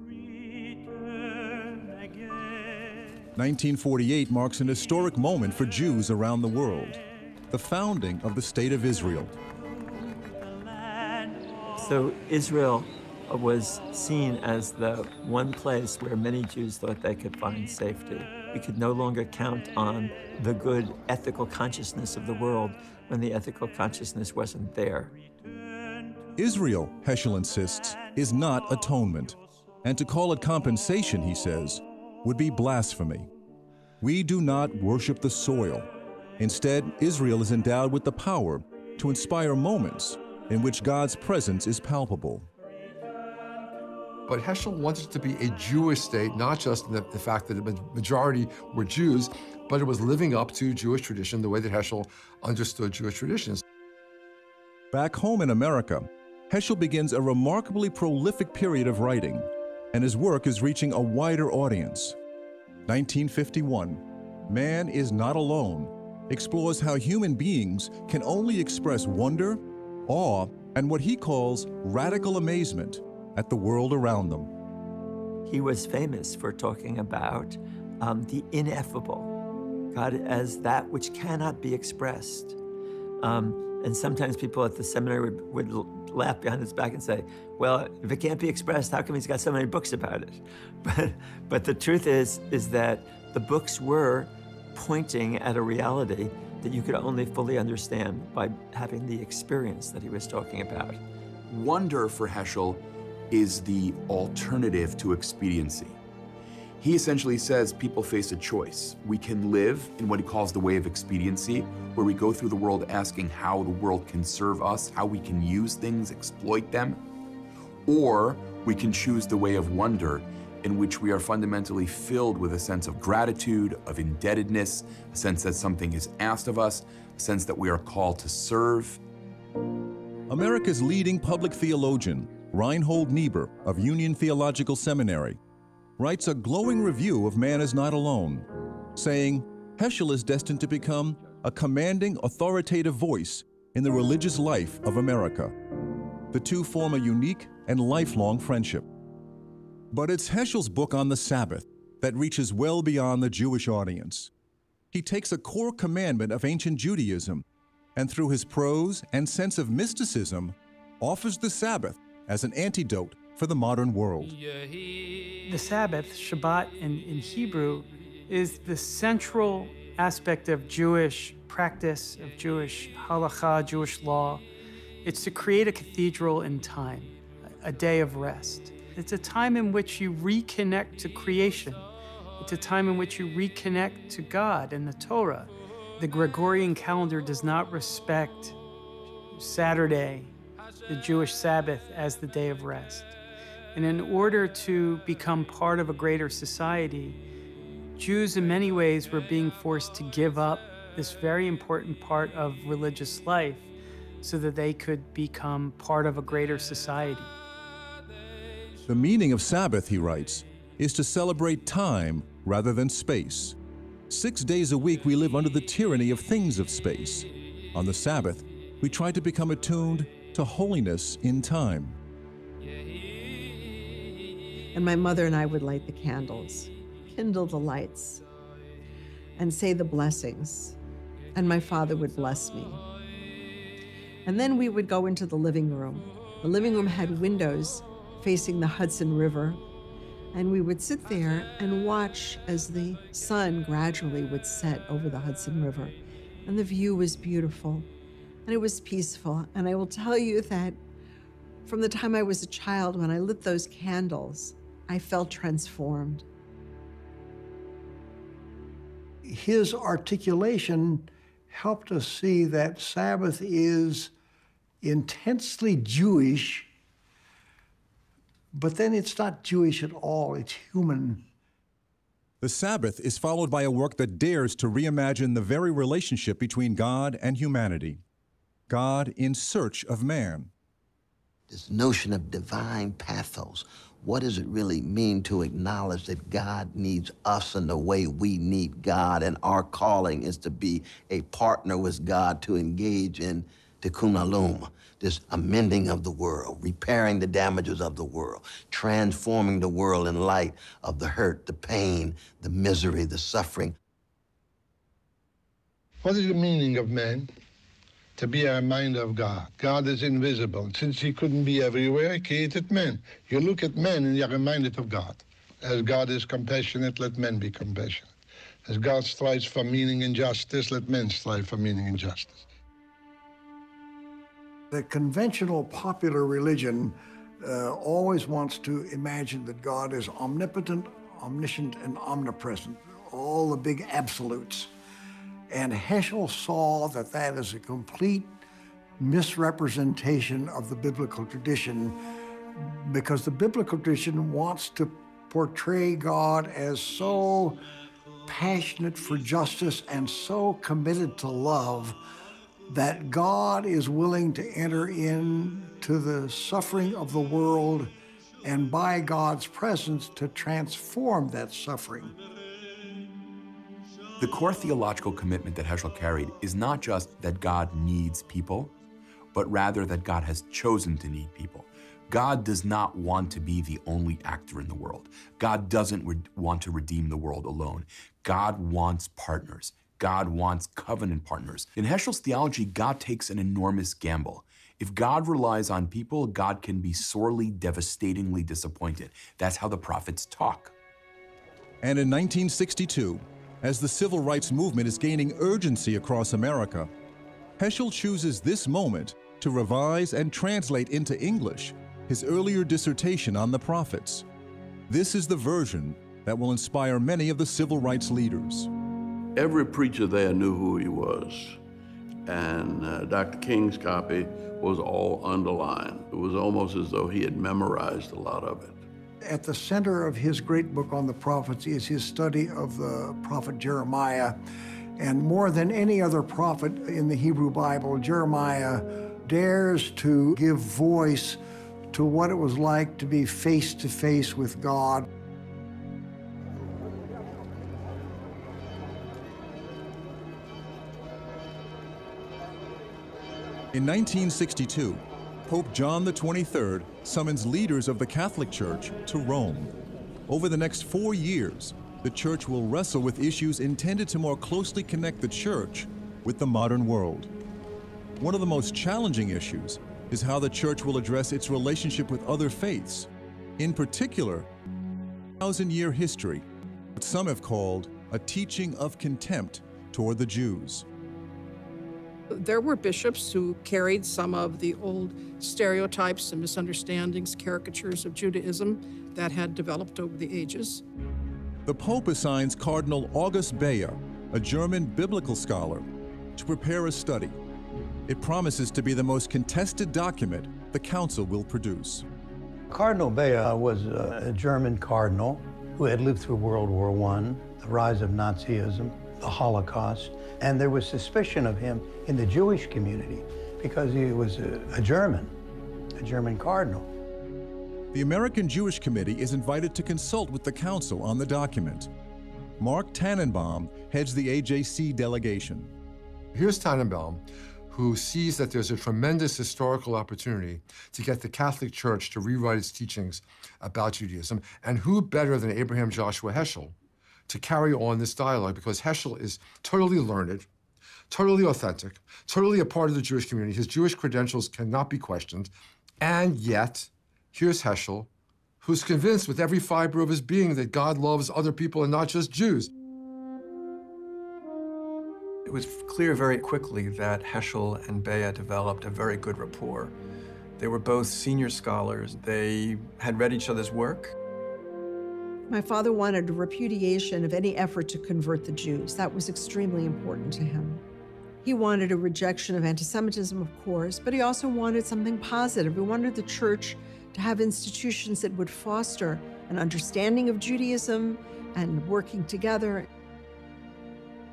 1948 marks an historic moment for Jews around the world the founding of the State of Israel. So, Israel was seen as the one place where many Jews thought they could find safety. We could no longer count on the good ethical consciousness of the world when the ethical consciousness wasn't there. Israel, Heschel insists, is not atonement. And to call it compensation, he says, would be blasphemy. We do not worship the soil. Instead, Israel is endowed with the power to inspire moments in which God's presence is palpable. But Heschel wanted it to be a Jewish state, not just the, the fact that the majority were Jews, but it was living up to Jewish tradition the way that Heschel understood Jewish traditions. Back home in America, Heschel begins a remarkably prolific period of writing, and his work is reaching a wider audience. 1951, Man is Not Alone explores how human beings can only express wonder, awe, and what he calls radical amazement at the world around them. He was famous for talking about um, the ineffable, God as that which cannot be expressed. Um, and sometimes people at the seminary would, would, laugh behind his back and say, well, if it can't be expressed, how come he's got so many books about it? But, but the truth is, is that the books were pointing at a reality that you could only fully understand by having the experience that he was talking about. Wonder for Heschel is the alternative to expediency. He essentially says people face a choice. We can live in what he calls the way of expediency, where we go through the world asking how the world can serve us, how we can use things, exploit them. Or we can choose the way of wonder, in which we are fundamentally filled with a sense of gratitude, of indebtedness, a sense that something is asked of us, a sense that we are called to serve. America's leading public theologian, Reinhold Niebuhr of Union Theological Seminary, writes a glowing review of Man is Not Alone, saying Heschel is destined to become a commanding, authoritative voice in the religious life of America. The two form a unique and lifelong friendship. But it's Heschel's book on the Sabbath that reaches well beyond the Jewish audience. He takes a core commandment of ancient Judaism and through his prose and sense of mysticism offers the Sabbath as an antidote for the modern world. The Sabbath, Shabbat in, in Hebrew, is the central aspect of Jewish practice, of Jewish halakha, Jewish law. It's to create a cathedral in time, a day of rest. It's a time in which you reconnect to creation. It's a time in which you reconnect to God and the Torah. The Gregorian calendar does not respect Saturday, the Jewish Sabbath, as the day of rest. And in order to become part of a greater society, Jews in many ways were being forced to give up this very important part of religious life so that they could become part of a greater society. The meaning of Sabbath, he writes, is to celebrate time rather than space. Six days a week we live under the tyranny of things of space. On the Sabbath, we try to become attuned to holiness in time. And my mother and I would light the candles, kindle the lights, and say the blessings. And my father would bless me. And then we would go into the living room. The living room had windows facing the Hudson River. And we would sit there and watch as the sun gradually would set over the Hudson River. And the view was beautiful and it was peaceful. And I will tell you that from the time I was a child, when I lit those candles, I felt transformed. His articulation helped us see that Sabbath is intensely Jewish, but then it's not Jewish at all, it's human. The Sabbath is followed by a work that dares to reimagine the very relationship between God and humanity. God in search of man. This notion of divine pathos. What does it really mean to acknowledge that God needs us in the way we need God, and our calling is to be a partner with God to engage in tikkun olam, this amending of the world, repairing the damages of the world, transforming the world in light of the hurt, the pain, the misery, the suffering. What is the meaning of man? To be a of God. God is invisible. Since he couldn't be everywhere, he created man. You look at man and you're reminded of God. As God is compassionate, let men be compassionate. As God strives for meaning and justice, let men strive for meaning and justice. The conventional popular religion uh, always wants to imagine that God is omnipotent, omniscient, and omnipresent, all the big absolutes. And Heschel saw that that is a complete misrepresentation of the biblical tradition because the biblical tradition wants to portray God as so passionate for justice and so committed to love that God is willing to enter into the suffering of the world and by God's presence to transform that suffering. The core theological commitment that Heschel carried is not just that God needs people, but rather that God has chosen to need people. God does not want to be the only actor in the world. God doesn't want to redeem the world alone. God wants partners. God wants covenant partners. In Heschel's theology, God takes an enormous gamble. If God relies on people, God can be sorely, devastatingly disappointed. That's how the prophets talk. And in 1962, as the civil rights movement is gaining urgency across America, Heschel chooses this moment to revise and translate into English his earlier dissertation on the prophets. This is the version that will inspire many of the civil rights leaders. Every preacher there knew who he was, and uh, Dr. King's copy was all underlined. It was almost as though he had memorized a lot of it. At the center of his great book on the prophets is his study of the prophet Jeremiah. And more than any other prophet in the Hebrew Bible, Jeremiah dares to give voice to what it was like to be face to face with God. In 1962, Pope John XXIII summons leaders of the Catholic Church to Rome. Over the next four years, the Church will wrestle with issues intended to more closely connect the Church with the modern world. One of the most challenging issues is how the Church will address its relationship with other faiths, in particular, thousand-year history, what some have called a teaching of contempt toward the Jews. There were bishops who carried some of the old stereotypes and misunderstandings, caricatures of Judaism that had developed over the ages. The Pope assigns Cardinal August Bea, a German biblical scholar, to prepare a study. It promises to be the most contested document the Council will produce. Cardinal Bea was a German cardinal who had lived through World War I, the rise of Nazism, the Holocaust, and there was suspicion of him in the Jewish community because he was a, a German, a German cardinal. The American Jewish Committee is invited to consult with the Council on the document. Marc Tanenbaum heads the AJC delegation. Here's Tanenbaum, who sees that there's a tremendous historical opportunity to get the Catholic Church to rewrite its teachings about Judaism. And who better than Abraham Joshua Heschel to carry on this dialogue because Heschel is totally learned, totally authentic, totally a part of the Jewish community. His Jewish credentials cannot be questioned. And yet, here's Heschel, who's convinced with every fiber of his being that God loves other people and not just Jews. It was clear very quickly that Heschel and Bea developed a very good rapport. They were both senior scholars. They had read each other's work. My father wanted a repudiation of any effort to convert the Jews. That was extremely important to him. He wanted a rejection of anti Semitism, of course, but he also wanted something positive. He wanted the church to have institutions that would foster an understanding of Judaism and working together.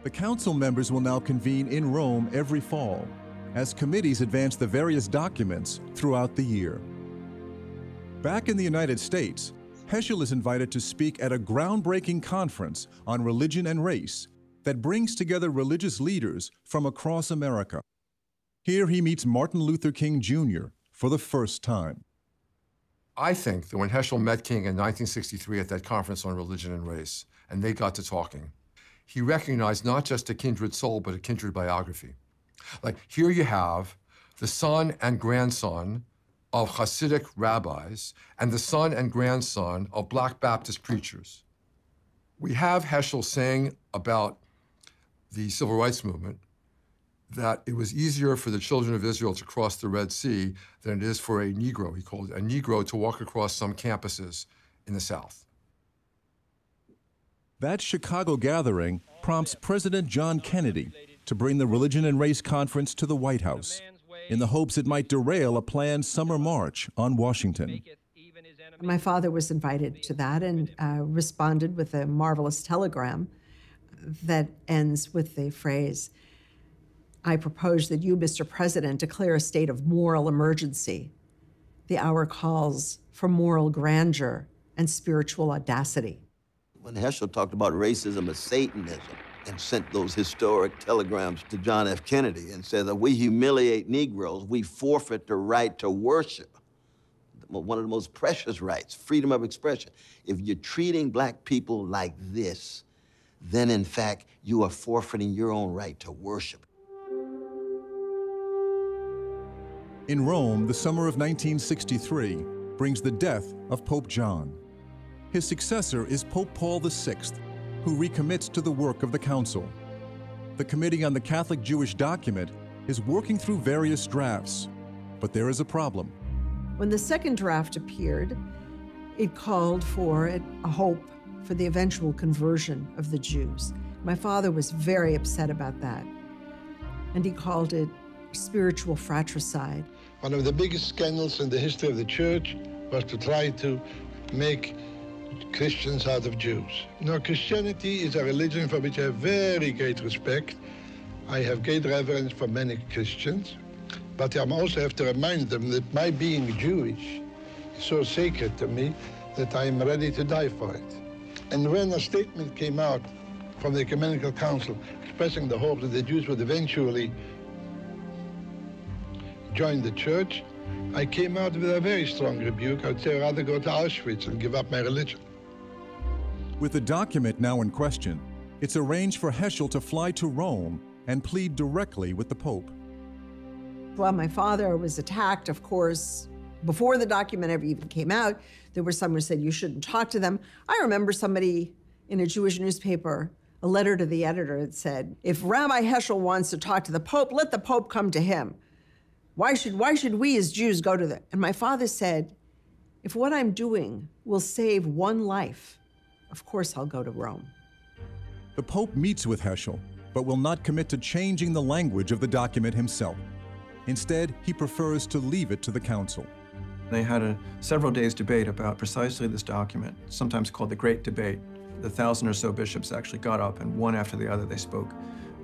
The council members will now convene in Rome every fall as committees advance the various documents throughout the year. Back in the United States, Heschel is invited to speak at a groundbreaking conference on religion and race that brings together religious leaders from across America. Here he meets Martin Luther King Jr. for the first time. I think that when Heschel met King in 1963 at that conference on religion and race, and they got to talking, he recognized not just a kindred soul, but a kindred biography. Like here you have the son and grandson of Hasidic rabbis and the son and grandson of Black Baptist preachers. We have Heschel saying about the civil rights movement that it was easier for the children of Israel to cross the Red Sea than it is for a Negro, he called it, a Negro to walk across some campuses in the South. That Chicago gathering prompts President John Kennedy to bring the Religion and Race Conference to the White House in the hopes it might derail a planned summer march on Washington. My father was invited to that and uh, responded with a marvelous telegram that ends with the phrase I propose that you, Mr. President, declare a state of moral emergency. The hour calls for moral grandeur and spiritual audacity when Heschel talked about racism as Satanism and sent those historic telegrams to John F. Kennedy and said that we humiliate Negroes, we forfeit the right to worship. One of the most precious rights, freedom of expression. If you're treating black people like this, then in fact, you are forfeiting your own right to worship. In Rome, the summer of 1963 brings the death of Pope John. His successor is Pope Paul VI, who recommits to the work of the Council. The Committee on the Catholic Jewish Document is working through various drafts, but there is a problem. When the second draft appeared, it called for a hope for the eventual conversion of the Jews. My father was very upset about that, and he called it spiritual fratricide. One of the biggest scandals in the history of the church was to try to make Christians out of Jews. Now, Christianity is a religion for which I have very great respect. I have great reverence for many Christians, but I also have to remind them that my being Jewish is so sacred to me that I am ready to die for it. And when a statement came out from the Ecumenical Council expressing the hope that the Jews would eventually join the church, I came out with a very strong rebuke. I'd say I'd rather go to Auschwitz and give up my religion. With the document now in question, it's arranged for Heschel to fly to Rome and plead directly with the Pope. Well, my father was attacked, of course, before the document ever even came out. There were some who said you shouldn't talk to them. I remember somebody in a Jewish newspaper a letter to the editor that said, if Rabbi Heschel wants to talk to the Pope, let the Pope come to him. Why should, why should we as Jews go to them? And my father said, if what I'm doing will save one life, of course I'll go to Rome. The Pope meets with Heschel, but will not commit to changing the language of the document himself. Instead, he prefers to leave it to the council. They had a several days debate about precisely this document, sometimes called the Great Debate. The thousand or so bishops actually got up, and one after the other they spoke.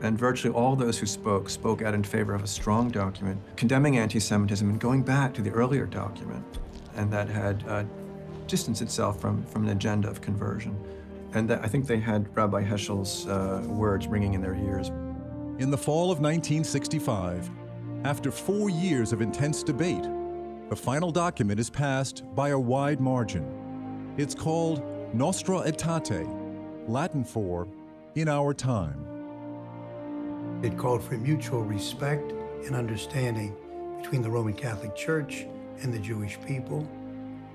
And virtually all those who spoke spoke out in favor of a strong document, condemning anti-Semitism and going back to the earlier document, and that had uh, distanced itself from, from an agenda of conversion. And that, I think they had Rabbi Heschel's uh, words ringing in their ears. In the fall of 1965, after four years of intense debate, the final document is passed by a wide margin. It's called Nostra Aetate, Latin for in our time. It called for mutual respect and understanding between the Roman Catholic Church and the Jewish people.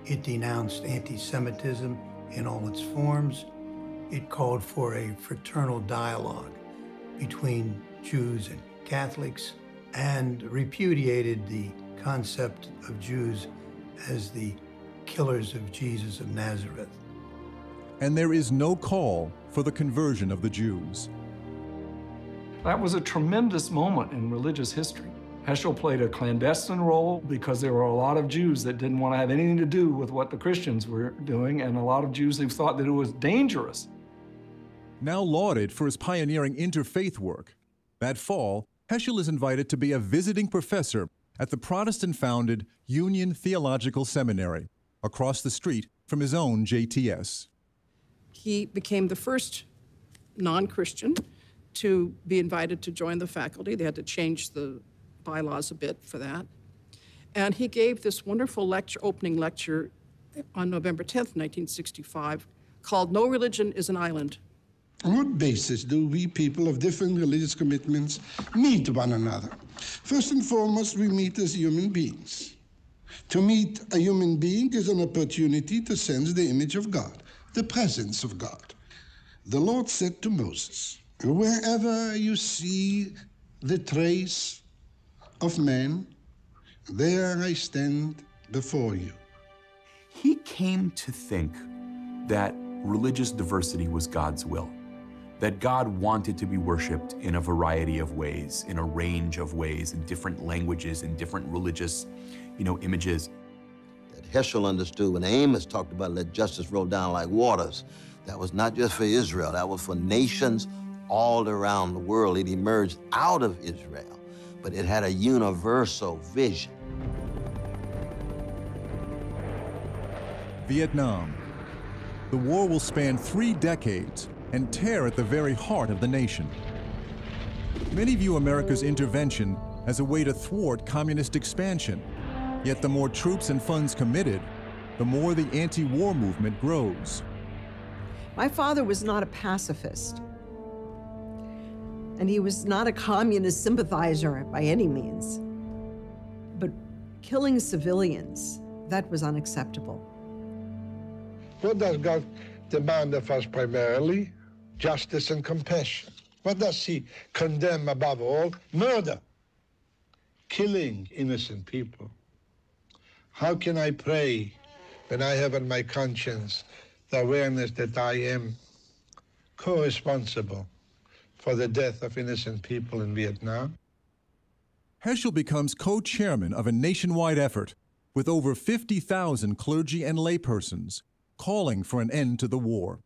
It denounced anti Semitism in all its forms. It called for a fraternal dialogue between Jews and Catholics and repudiated the concept of Jews as the killers of Jesus of Nazareth. And there is no call for the conversion of the Jews. That was a tremendous moment in religious history. Heschel played a clandestine role because there were a lot of Jews that didn't want to have anything to do with what the Christians were doing, and a lot of Jews who thought that it was dangerous. Now lauded for his pioneering interfaith work, that fall, Heschel is invited to be a visiting professor at the Protestant founded Union Theological Seminary across the street from his own JTS. He became the first non Christian to be invited to join the faculty. They had to change the bylaws a bit for that. And he gave this wonderful lecture, opening lecture on November 10th, 1965, called No Religion is an Island. On what basis do we people of different religious commitments meet one another? First and foremost, we meet as human beings. To meet a human being is an opportunity to sense the image of God, the presence of God. The Lord said to Moses, Wherever you see the trace of man, there I stand before you. He came to think that religious diversity was God's will that God wanted to be worshiped in a variety of ways, in a range of ways, in different languages, in different religious, you know, images. That Heschel understood when Amos talked about let justice roll down like waters. That was not just for Israel, that was for nations all around the world. It emerged out of Israel, but it had a universal vision. Vietnam. The war will span three decades and tear at the very heart of the nation. Many view America's intervention as a way to thwart communist expansion. Yet the more troops and funds committed, the more the anti-war movement grows. My father was not a pacifist. And he was not a communist sympathizer by any means. But killing civilians, that was unacceptable. What does God demand of us primarily? justice and compassion. What does he condemn above all? Murder, killing innocent people. How can I pray when I have on my conscience the awareness that I am co-responsible for the death of innocent people in Vietnam? Heschel becomes co-chairman of a nationwide effort with over 50,000 clergy and laypersons calling for an end to the war.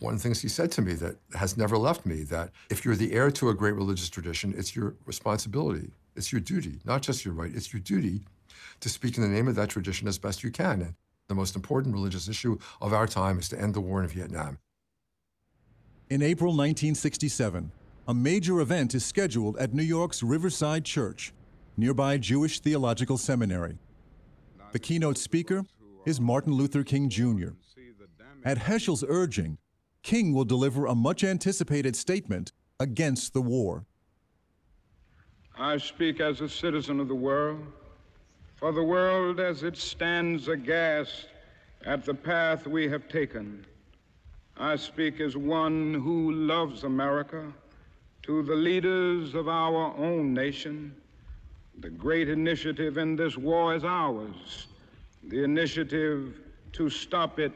One of the things he said to me that has never left me that if you're the heir to a great religious tradition, it's your responsibility, it's your duty, not just your right, it's your duty to speak in the name of that tradition as best you can. And the most important religious issue of our time is to end the war in Vietnam. In April 1967, a major event is scheduled at New York's Riverside Church, nearby Jewish Theological Seminary. The keynote speaker is Martin Luther King Jr. At Heschel's urging, King will deliver a much anticipated statement against the war. I speak as a citizen of the world, for the world as it stands aghast at the path we have taken. I speak as one who loves America. To the leaders of our own nation, the great initiative in this war is ours. The initiative to stop it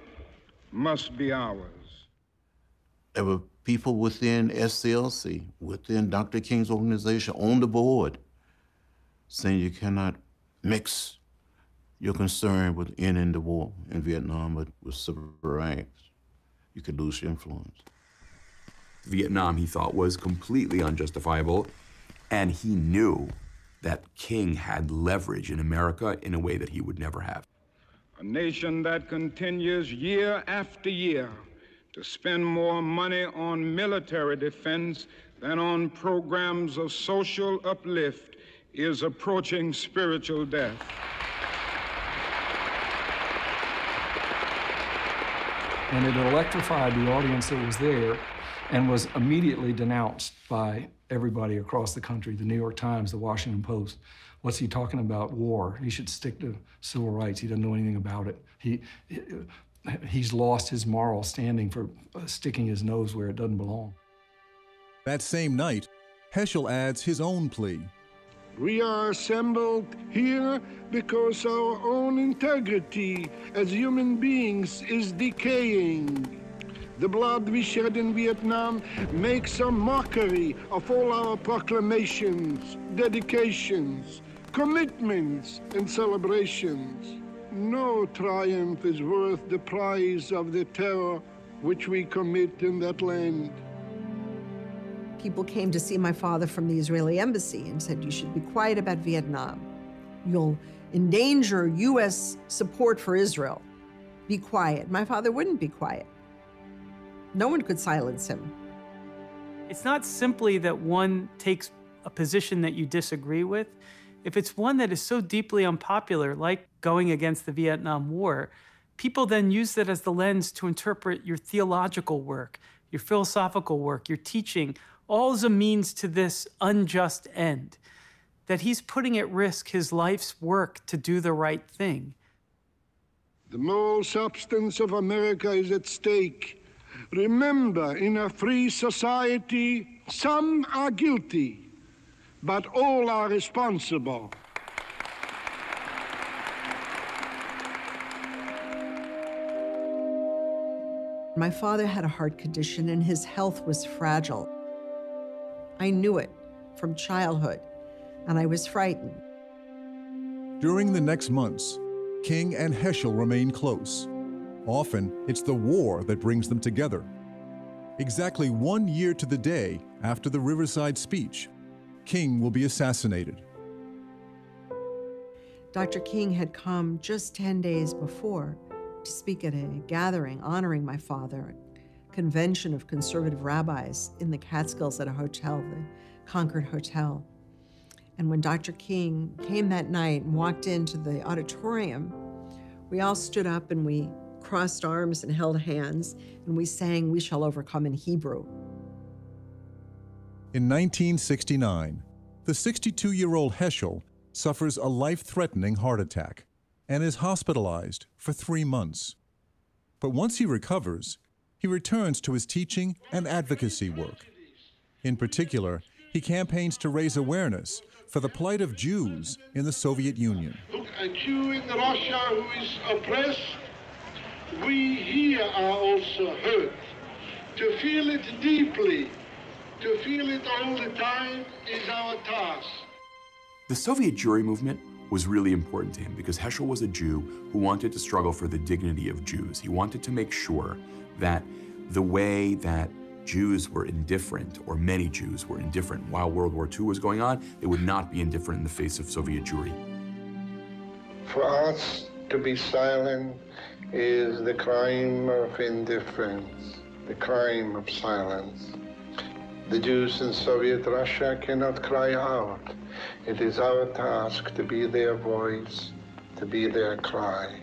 must be ours. There were people within SCLC, within Dr. King's organization, on the board, saying you cannot mix your concern with ending the war in Vietnam with, with civil rights. You could lose your influence. Vietnam, he thought, was completely unjustifiable, and he knew that King had leverage in America in a way that he would never have. A nation that continues year after year to spend more money on military defense than on programs of social uplift is approaching spiritual death. And it electrified the audience that was there and was immediately denounced by everybody across the country the New York Times, the Washington Post. What's he talking about? War. He should stick to civil rights. He doesn't know anything about it. He, he's lost his moral standing for sticking his nose where it doesn't belong. That same night, Heschel adds his own plea. We are assembled here because our own integrity as human beings is decaying. The blood we shed in Vietnam makes a mockery of all our proclamations, dedications, commitments, and celebrations. No triumph is worth the price of the terror which we commit in that land. People came to see my father from the Israeli embassy and said, You should be quiet about Vietnam. You'll endanger U.S. support for Israel. Be quiet. My father wouldn't be quiet. No one could silence him. It's not simply that one takes a position that you disagree with. If it's one that is so deeply unpopular, like going against the Vietnam War, people then use that as the lens to interpret your theological work, your philosophical work, your teaching, all as a means to this unjust end. That he's putting at risk his life's work to do the right thing. The moral substance of America is at stake. Remember, in a free society, some are guilty, but all are responsible. My father had a heart condition and his health was fragile. I knew it from childhood, and I was frightened. During the next months, King and Heschel remained close. Often, it's the war that brings them together. Exactly one year to the day after the Riverside speech, King will be assassinated. Dr. King had come just 10 days before to speak at a gathering honoring my father, a convention of conservative rabbis in the Catskills at a hotel, the Concord Hotel. And when Dr. King came that night and walked into the auditorium, we all stood up and we crossed arms and held hands, and we sang, We Shall Overcome in Hebrew. In 1969, the 62 year old Heschel suffers a life threatening heart attack and is hospitalized for three months. But once he recovers, he returns to his teaching and advocacy work. In particular, he campaigns to raise awareness for the plight of Jews in the Soviet Union. Look, A Jew in Russia who is oppressed, we here are also hurt. To feel it deeply, to feel it all the time is our task. The Soviet Jewry movement was really important to him because Heschel was a Jew who wanted to struggle for the dignity of Jews. He wanted to make sure that the way that Jews were indifferent, or many Jews were indifferent while World War II was going on, they would not be indifferent in the face of Soviet Jewry. For us to be silent is the crime of indifference, the crime of silence. The Jews in Soviet Russia cannot cry out. It is our task to be their voice, to be their cry.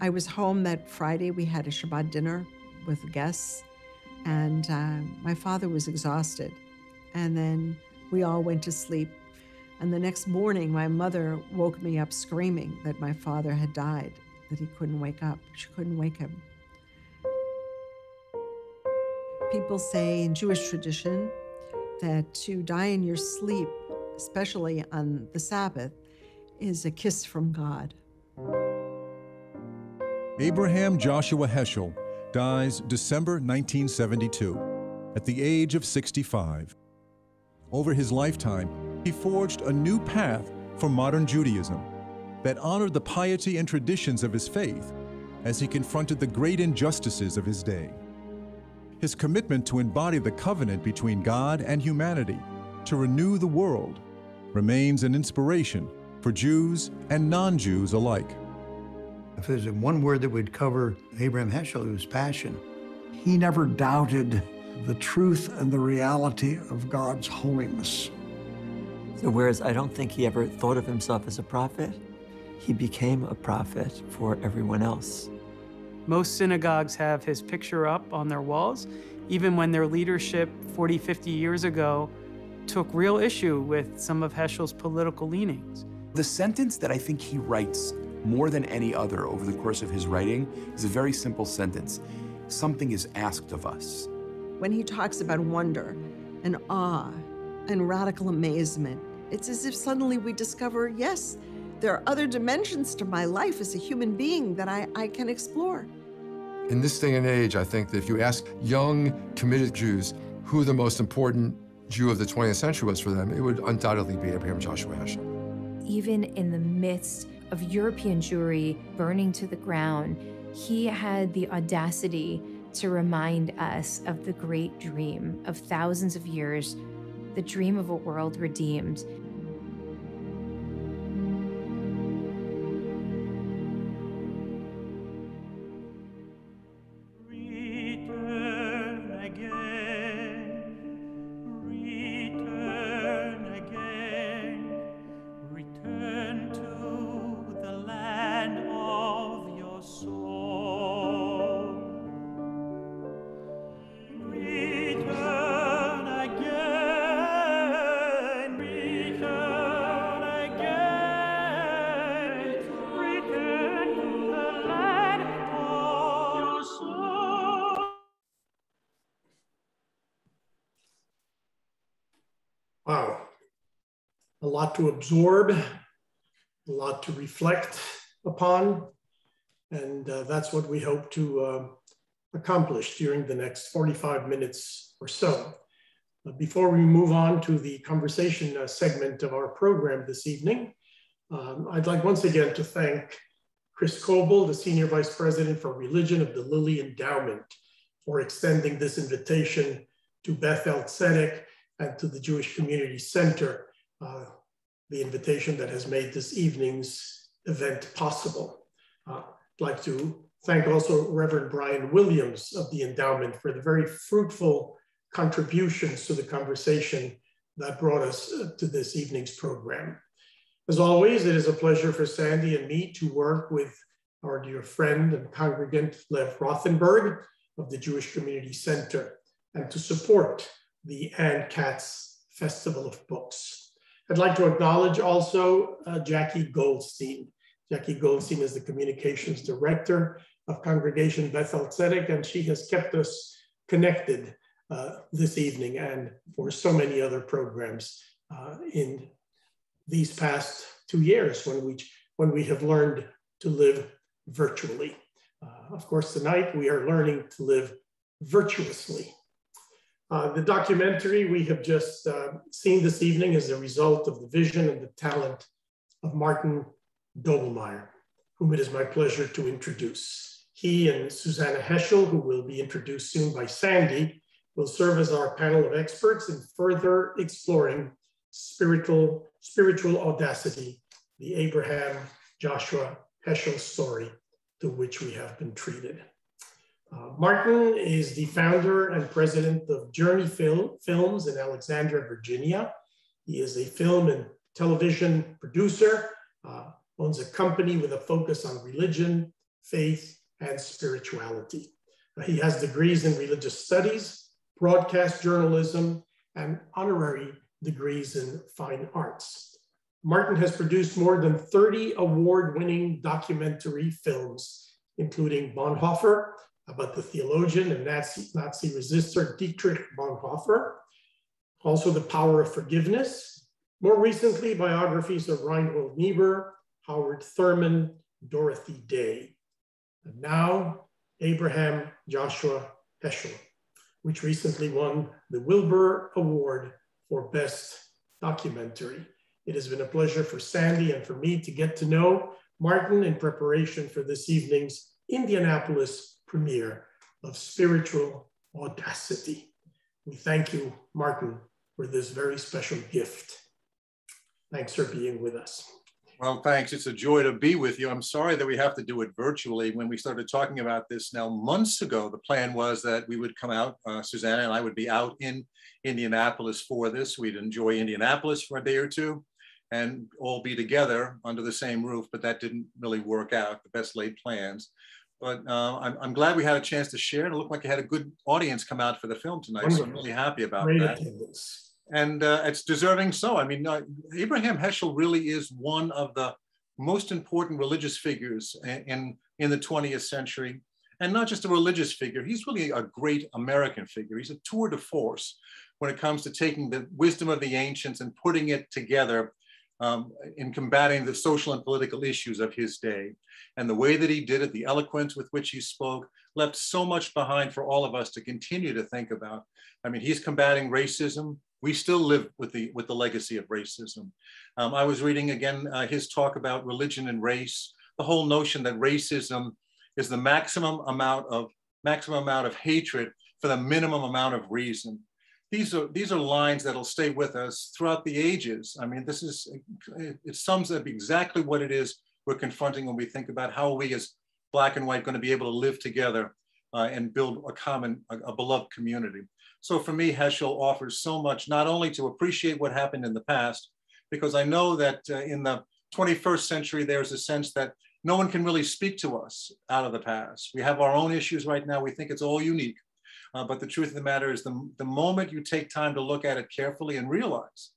I was home that Friday. We had a Shabbat dinner with guests, and uh, my father was exhausted. And then we all went to sleep. And the next morning, my mother woke me up screaming that my father had died, that he couldn't wake up. She couldn't wake him. People say in Jewish tradition that to die in your sleep, especially on the Sabbath, is a kiss from God. Abraham Joshua Heschel dies December 1972 at the age of 65. Over his lifetime, he forged a new path for modern Judaism that honored the piety and traditions of his faith as he confronted the great injustices of his day. His commitment to embody the covenant between God and humanity to renew the world remains an inspiration for Jews and non-Jews alike. If there's one word that would cover Abraham Heschel, it was passion. He never doubted the truth and the reality of God's holiness. So, whereas I don't think he ever thought of himself as a prophet, he became a prophet for everyone else. Most synagogues have his picture up on their walls, even when their leadership 40, 50 years ago took real issue with some of Heschel's political leanings. The sentence that I think he writes more than any other over the course of his writing is a very simple sentence something is asked of us. When he talks about wonder and awe and radical amazement, it's as if suddenly we discover yes, there are other dimensions to my life as a human being that I, I can explore. In this day and age, I think that if you ask young, committed Jews who the most important Jew of the 20th century was for them, it would undoubtedly be Abraham Joshua Heschel. Even in the midst of European Jewry burning to the ground, he had the audacity to remind us of the great dream of thousands of years, the dream of a world redeemed. Lot to absorb, a lot to reflect upon. And uh, that's what we hope to uh, accomplish during the next 45 minutes or so. Uh, before we move on to the conversation uh, segment of our program this evening, um, I'd like once again to thank Chris Coble, the Senior Vice President for Religion of the Lilly Endowment, for extending this invitation to Beth-El Zedeck and to the Jewish Community Center, uh, the invitation that has made this evening's event possible. Uh, I'd like to thank also Reverend Brian Williams of the endowment for the very fruitful contributions to the conversation that brought us uh, to this evening's program. As always, it is a pleasure for Sandy and me to work with our dear friend and congregant Lev Rothenberg of the Jewish Community Center and to support the Ann Katz Festival of Books. I'd like to acknowledge also uh, Jackie Goldstein. Jackie Goldstein is the communications director of Congregation Beth-El Zedeck, and she has kept us connected uh, this evening and for so many other programs uh, in these past two years when we, when we have learned to live virtually. Uh, of course, tonight we are learning to live virtuously. Uh, the documentary we have just uh, seen this evening is a result of the vision and the talent of Martin Doblmeier, whom it is my pleasure to introduce. He and Susannah Heschel, who will be introduced soon by Sandy, will serve as our panel of experts in further exploring spiritual, spiritual audacity, the Abraham Joshua Heschel story to which we have been treated. Uh, Martin is the founder and president of Journey Film, Films in Alexandria, Virginia. He is a film and television producer, uh, owns a company with a focus on religion, faith, and spirituality. Uh, he has degrees in religious studies, broadcast journalism, and honorary degrees in fine arts. Martin has produced more than 30 award-winning documentary films, including Bonhoeffer, about the theologian and Nazi, Nazi resistor Dietrich Bonhoeffer, also The Power of Forgiveness, more recently biographies of Reinhold Niebuhr, Howard Thurman, Dorothy Day, and now Abraham Joshua Heschel, which recently won the Wilbur Award for Best Documentary. It has been a pleasure for Sandy and for me to get to know Martin in preparation for this evening's Indianapolis premiere of Spiritual Audacity. We thank you, Martin, for this very special gift. Thanks for being with us. Well, thanks. It's a joy to be with you. I'm sorry that we have to do it virtually. When we started talking about this now months ago, the plan was that we would come out, uh, Susannah and I would be out in Indianapolis for this. We'd enjoy Indianapolis for a day or two and all be together under the same roof, but that didn't really work out, the best laid plans. But uh, I'm, I'm, glad we had a chance to share. And it looked like you had a good audience come out for the film tonight. So I'm really happy about Great that. Attendance. And uh, it's deserving so. I mean, uh, Abraham Heschel really is one of the most important religious figures in, in the 20th century. And not just a religious figure, he's really a great American figure. He's a tour de force when it comes to taking the wisdom of the ancients and putting it together um, in combating the social and political issues of his day. And the way that he did it, the eloquence with which he spoke, left so much behind for all of us to continue to think about. I mean, he's combating racism. We still live with the, with the legacy of racism. Um, I was reading again uh, his talk about religion and race, the whole notion that racism is the maximum amount of maximum amount of hatred for the minimum amount of reason these are these are lines that'll stay with us throughout the ages. I mean, this is it sums up exactly what it is we're confronting when we think about how we as black and white going to be able to live together uh, and build a common, a, a, beloved community. So for me, Heschel offers so much, not only to appreciate what happened in the past, because I know that uh, in the 21st century, there's a sense that no one can really speak to us out of the past. We have our own issues right now. We think it's all unique. Uh, but the truth of the matter is the, the moment you take time to look at it carefully and realize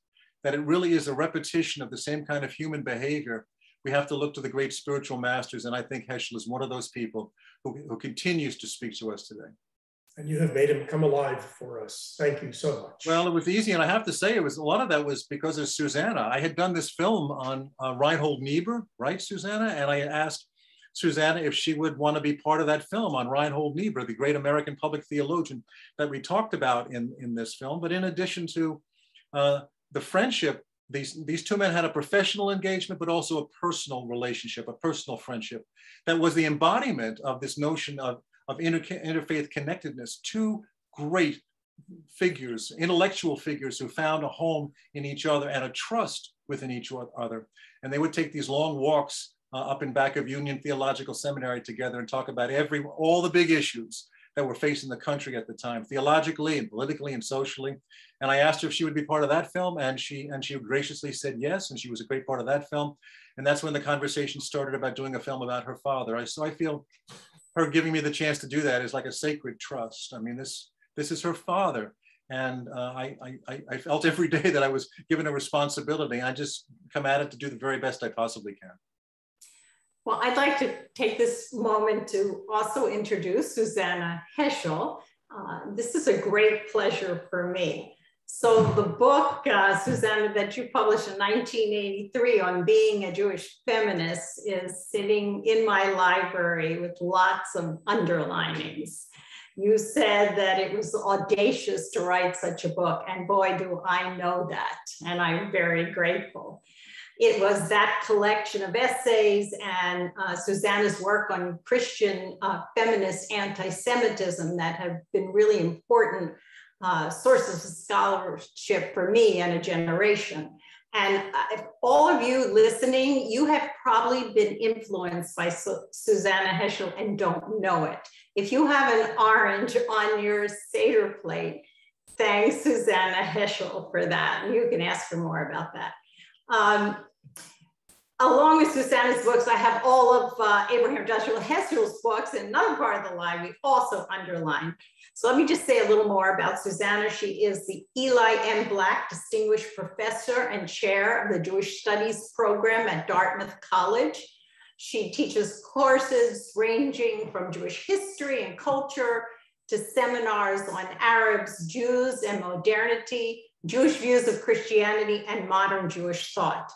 that it really is a repetition of the same kind of human behavior, we have to look to the great spiritual masters. And I think Heschel is one of those people who, who continues to speak to us today. And you have made him come alive for us. Thank you so much. Well, it was easy. And I have to say, it was a lot of that was because of Susannah. I had done this film on uh, Reinhold Niebuhr, right, Susannah? And I asked Susannah if she would want to be part of that film on Reinhold Niebuhr, the great American public theologian that we talked about in, in this film. But in addition to uh, the friendship, these, these two men had a professional engagement, but also a personal relationship, a personal friendship that was the embodiment of this notion of, of inter, interfaith connectedness. Two great figures, intellectual figures who found a home in each other and a trust within each other. And they would take these long walks uh, up in back of Union Theological Seminary together and talk about every all the big issues that were facing the country at the time, theologically and politically and socially. And I asked her if she would be part of that film, and she and she graciously said yes, and she was a great part of that film. And that's when the conversation started about doing a film about her father. I, so I feel her giving me the chance to do that is like a sacred trust. I mean, this this is her father. And uh, I, I, I felt every day that I was given a responsibility. I just come at it to do the very best I possibly can. Well, I'd like to take this moment to also introduce Susannah Heschel. Uh, this is a great pleasure for me. So the book, uh, Susannah, that you published in 1983 on being a Jewish feminist is sitting in my library with lots of underlinings. You said that it was audacious to write such a book, and boy, do I know that, and I'm very grateful it was that collection of essays and uh, Susannah's work on Christian uh, feminist anti-Semitism that have been really important uh, sources of scholarship for me and a generation. And uh, all of you listening, you have probably been influenced by Su Susannah Heschel and don't know it. If you have an orange on your Seder plate, thanks Susannah Heschel for that. And you can ask her more about that. Um, along with Susannah's books, I have all of uh, Abraham Joshua Heschel's books in another part of the library also underlined. So let me just say a little more about Susannah. She is the Eli M. Black Distinguished Professor and Chair of the Jewish Studies Program at Dartmouth College. She teaches courses ranging from Jewish history and culture to seminars on Arabs, Jews, and modernity, Jewish views of Christianity, and modern Jewish thought.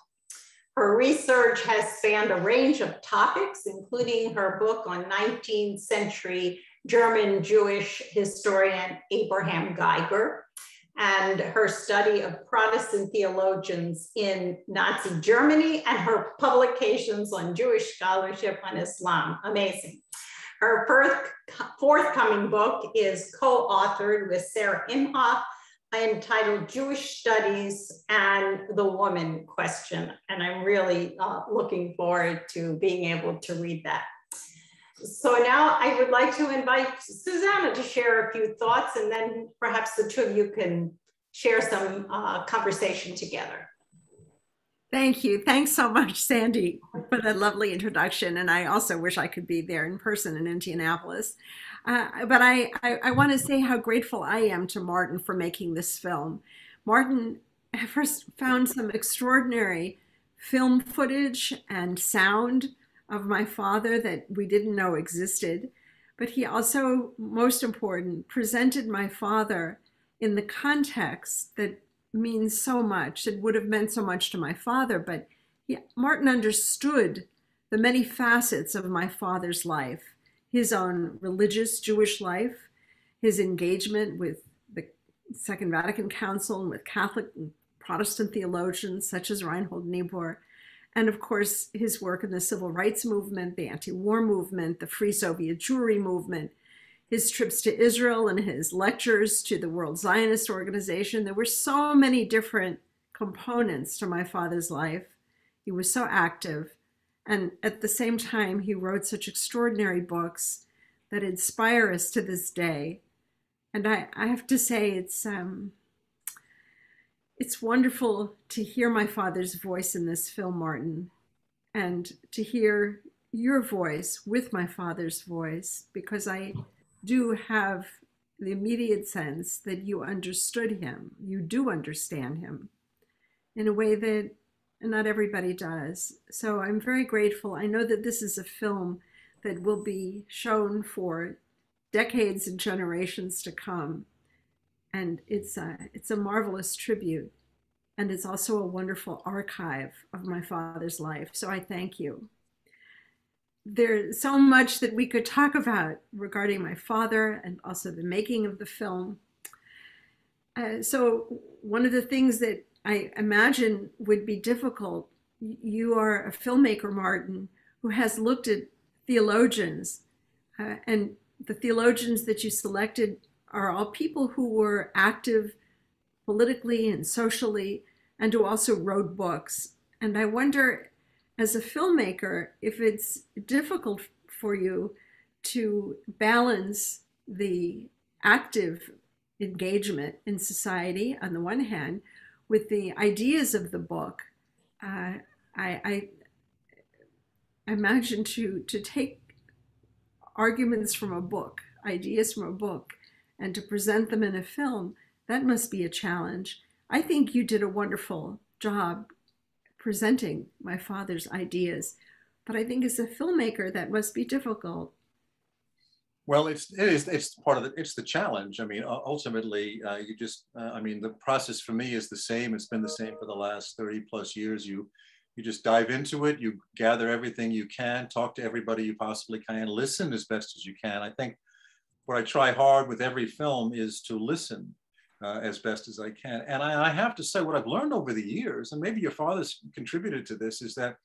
Her research has spanned a range of topics, including her book on 19th century German Jewish historian Abraham Geiger, and her study of Protestant theologians in Nazi Germany and her publications on Jewish scholarship on Islam. Amazing. Her forthcoming book is co-authored with Sarah Imhoff entitled Jewish Studies and the Woman Question. And I'm really uh, looking forward to being able to read that. So now I would like to invite Susannah to share a few thoughts and then perhaps the two of you can share some uh, conversation together. Thank you. Thanks so much, Sandy, for that lovely introduction. And I also wish I could be there in person in Indianapolis. Uh, but I, I, I want to say how grateful I am to Martin for making this film. Martin first found some extraordinary film footage and sound of my father that we didn't know existed. But he also, most important, presented my father in the context that means so much. It would have meant so much to my father, but he, Martin understood the many facets of my father's life his own religious Jewish life, his engagement with the Second Vatican Council and with Catholic and Protestant theologians such as Reinhold Niebuhr, and of course his work in the civil rights movement, the anti-war movement, the Free Soviet Jewry movement, his trips to Israel and his lectures to the World Zionist Organization. There were so many different components to my father's life. He was so active. And at the same time, he wrote such extraordinary books that inspire us to this day. And I, I have to say, it's, um, it's wonderful to hear my father's voice in this film, Martin, and to hear your voice with my father's voice, because I do have the immediate sense that you understood him. You do understand him in a way that not everybody does. So I'm very grateful. I know that this is a film that will be shown for decades and generations to come. And it's a, it's a marvelous tribute. And it's also a wonderful archive of my father's life. So I thank you. There's so much that we could talk about regarding my father and also the making of the film. Uh, so one of the things that I imagine would be difficult. You are a filmmaker, Martin, who has looked at theologians, uh, and the theologians that you selected are all people who were active politically and socially, and who also wrote books. And I wonder, as a filmmaker, if it's difficult for you to balance the active engagement in society on the one hand with the ideas of the book, uh, I, I, imagine to, to take arguments from a book, ideas from a book, and to present them in a film, that must be a challenge. I think you did a wonderful job presenting my father's ideas, but I think as a filmmaker, that must be difficult. Well, it's it is it's part of the it's the challenge. I mean, ultimately, uh, you just uh, I mean, the process for me is the same. It's been the same for the last thirty plus years. You you just dive into it. You gather everything you can, talk to everybody you possibly can, listen as best as you can. I think what I try hard with every film is to listen uh, as best as I can. And I, I have to say, what I've learned over the years, and maybe your father's contributed to this, is that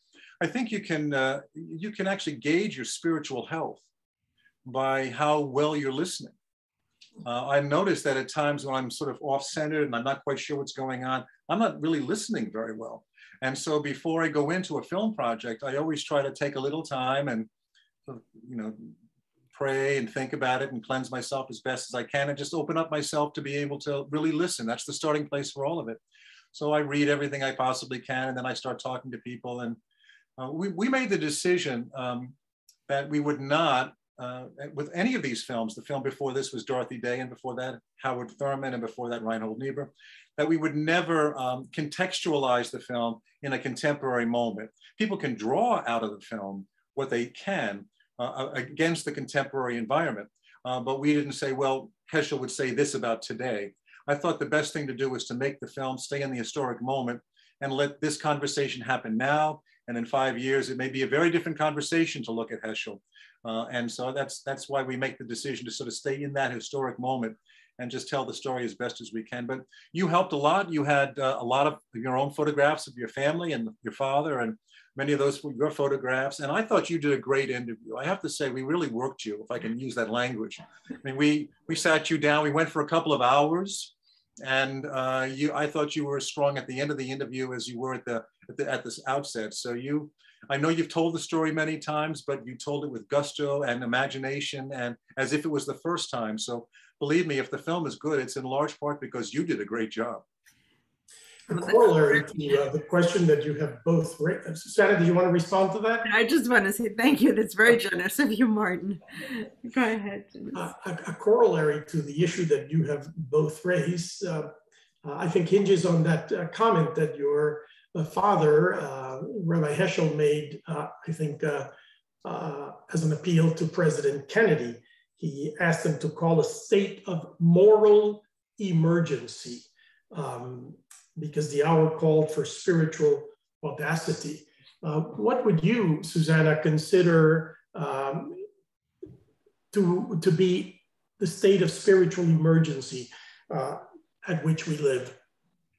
I think you can uh, you can actually gauge your spiritual health by how well you're listening. Uh, I noticed that at times when I'm sort of off centered and I'm not quite sure what's going on, I'm not really listening very well. And so before I go into a film project, I always try to take a little time and, you know, pray and think about it and cleanse myself as best as I can and just open up myself to be able to really listen. That's the starting place for all of it. So I read everything I possibly can and then I start talking to people and uh, we, we made the decision um, that we would not, uh, with any of these films, the film before this was Dorothy Day, and before that, Howard Thurman, and before that, Reinhold Niebuhr, that we would never um, contextualize the film in a contemporary moment. People can draw out of the film what they can uh, against the contemporary environment. Uh, but we didn't say, well, Heschel would say this about today. I thought the best thing to do was to make the film stay in the historic moment and let this conversation happen now. And in five years, it may be a very different conversation to look at Heschel. Uh, and so that's, that's why we make the decision to sort of stay in that historic moment and just tell the story as best as we can. But you helped a lot. You had uh, a lot of your own photographs of your family and your father and many of those were your photographs. And I thought you did a great interview. I have to say, we really worked you, if I can use that language. I mean, we, we sat you down, we went for a couple of hours and uh, you, I thought you were as strong at the end of the interview as you were at the, at the at this outset. So you, I know you've told the story many times, but you told it with gusto and imagination and as if it was the first time. So believe me, if the film is good, it's in large part because you did a great job. A corollary to uh, the question that you have both raised. Uh, Susannah, do you want to respond to that? I just want to say thank you. That's very generous of you, Martin. Go ahead. Uh, a, a, corollary to the issue that you have both raised, uh, uh I think hinges on that uh, comment that your father, Rabbi Heschel, made, I think, as an appeal to President Kennedy. He asked him to call a state of moral emergency. Um, because the hour called for spiritual audacity. Uh, what would you, Susannah, consider um, to, to be the state of spiritual emergency uh, at which we live